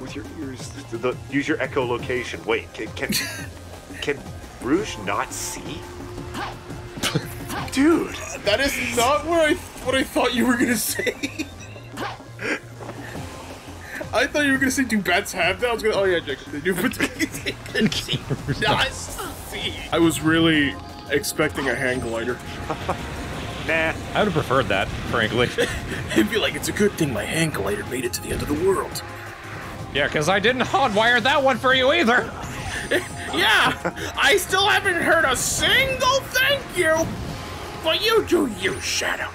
With your ears. The, use your echolocation. Wait, can can, can Rouge not see? Dude, That is not what I what I thought you were gonna say. I thought you were gonna say, "Do bats have that?" I was gonna, "Oh yeah, Jacob, they do." But they can see. Not see. I was really expecting a hang glider. nah. I would have preferred that, frankly. It'd be like, it's a good thing my hang glider made it to the end of the world. yeah, because I didn't hardwire that one for you either. Yeah, I still haven't heard a single thank you. But you do you, Shadow.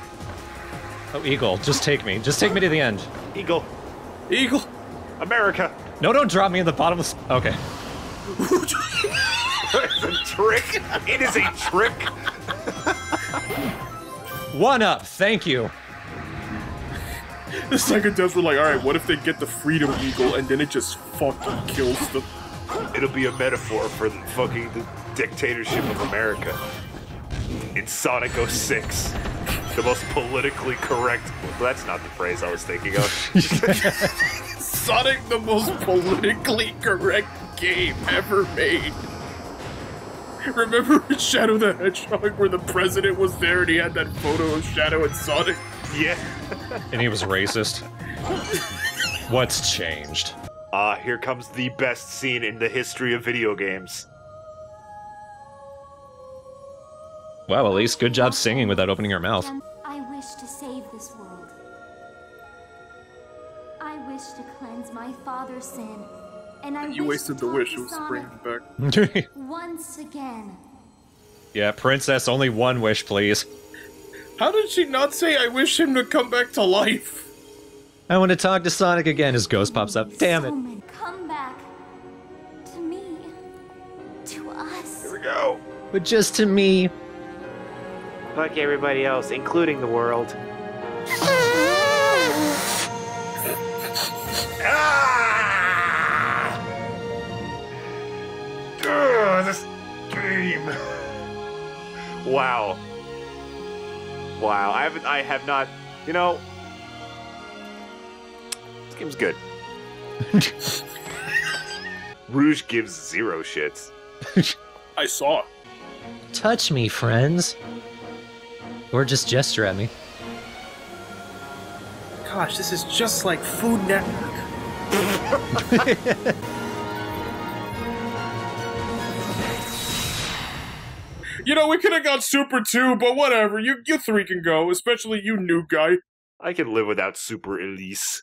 Oh, Eagle, just take me. Just take me to the end. Eagle, Eagle. America. No, don't drop me in the bottom of. s- Okay. It's a trick. It is a trick. One up. Thank you. The second deaths were like, all right, what if they get the Freedom Eagle and then it just fucking kills them? It'll be a metaphor for the fucking the dictatorship of America. In Sonic 06. The most politically correct. Well, that's not the phrase I was thinking of. Sonic, the most politically correct game ever made. Remember Shadow the Hedgehog where the president was there and he had that photo of Shadow and Sonic? yeah. And he was racist. What's changed? Ah, here comes the best scene in the history of video games. Well, at least good job singing without opening your mouth. I wish to save this world. I wish to cleanse my father's sin. And I You wasted the wish, to it was Sonic bringing it back. once again. yeah, princess, only one wish, please. How did she not say, I wish him to come back to life? I want to talk to Sonic again. His ghost pops up. Damn it. Come back to me, to us. Here we go. But just to me. Like everybody else, including the world. Ah! Ugh, this game. Wow. Wow. I haven't. I have not. You know. This game's good. Rouge gives zero shits. I saw. Touch me, friends. Or just gesture at me. Gosh, this is just like Food Network. You know, we could have got Super 2, but whatever. You you three can go, especially you new guy. I can live without Super Elise.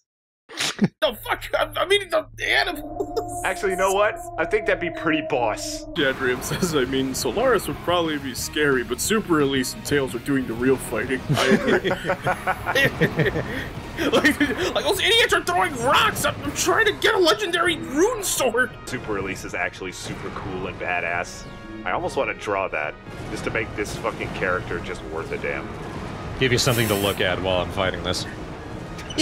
The fuck? I, I mean, the animal. Actually, you know what? I think that'd be pretty boss. Jadrium says, I mean, Solaris would probably be scary, but Super Elise and Tails are doing the real fighting. I agree. like, like, those idiots are throwing rocks! I'm, I'm trying to get a legendary rune sword! Super Elise is actually super cool and badass. I almost want to draw that, just to make this fucking character just worth a damn. Give you something to look at while I'm fighting this.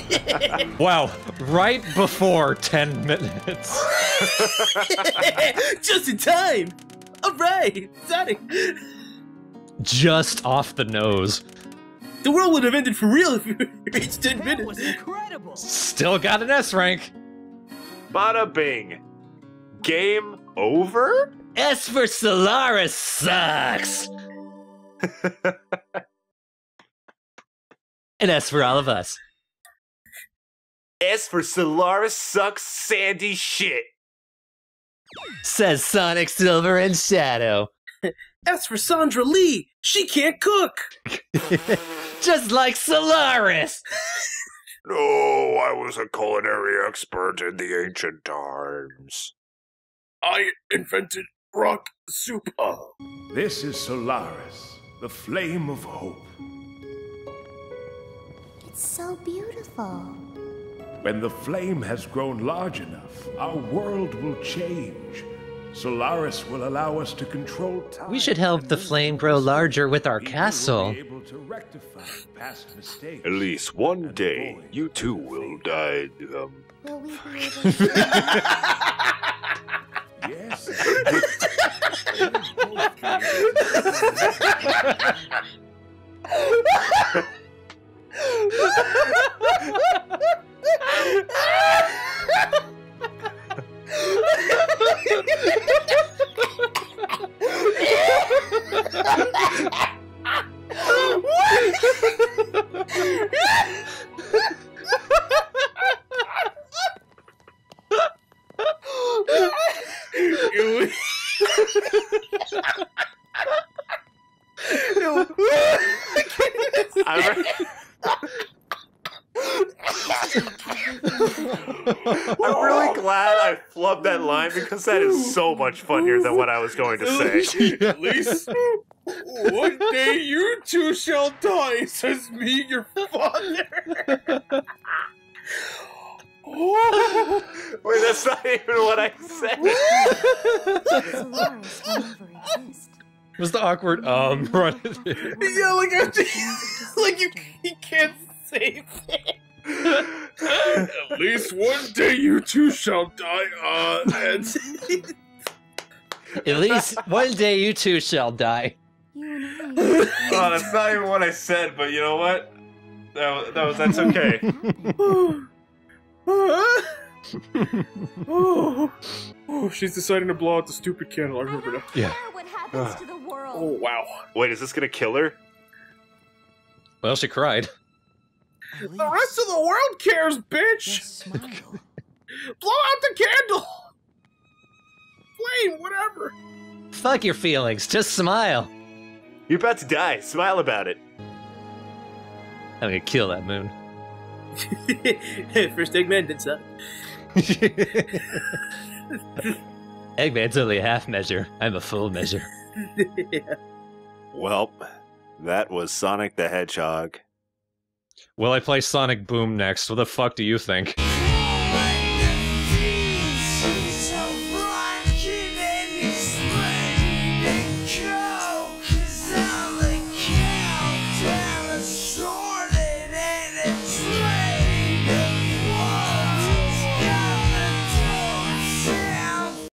wow, right before 10 minutes. Just in time! Alright! Sonic! Just off the nose. The world would have ended for real if you reached 10 minutes. was incredible. Still got an S rank. Bada bing. Game over? S for Solaris sucks. and S for all of us. S for Solaris sucks sandy shit. Says Sonic, Silver, and Shadow. S for Sandra Lee, she can't cook! Just like Solaris! No, oh, I was a culinary expert in the ancient times. I invented rock Super. This is Solaris, the flame of hope. It's so beautiful. When the flame has grown large enough, our world will change. Solaris will allow us to control time. We should help the flame grow larger with our castle. Able to rectify past mistakes. At least one day, you too will die. Um, Will we be able Yes. to... Yes. I'm, I'm really glad I flubbed that line because that is so much funnier than what I was going to say. At least one day you two shall die, says me, your father. Wait, that's not even what I said. Solaris will never exist. Was the awkward um right? yeah, like after like you, he can't save it. At least one day you two shall die. Uh, and At least one day you two shall die. You and I. Oh, that's not even what I said, but you know what? That was, that was that's okay. oh, oh, she's deciding to blow out the stupid candle. I remember now. Yeah. What happens to the world? Oh wow. Wait, is this gonna kill her? Well, she cried. The rest of the world cares, bitch. Smile. Blow out the candle. Flame, whatever. Fuck your feelings, just smile. You're about to die. Smile about it. I'm gonna kill that moon. First Eggman did that. Eggman's only a half measure. I'm a full measure. Well, that was Sonic the Hedgehog. Will I play Sonic Boom next? What the fuck do you think?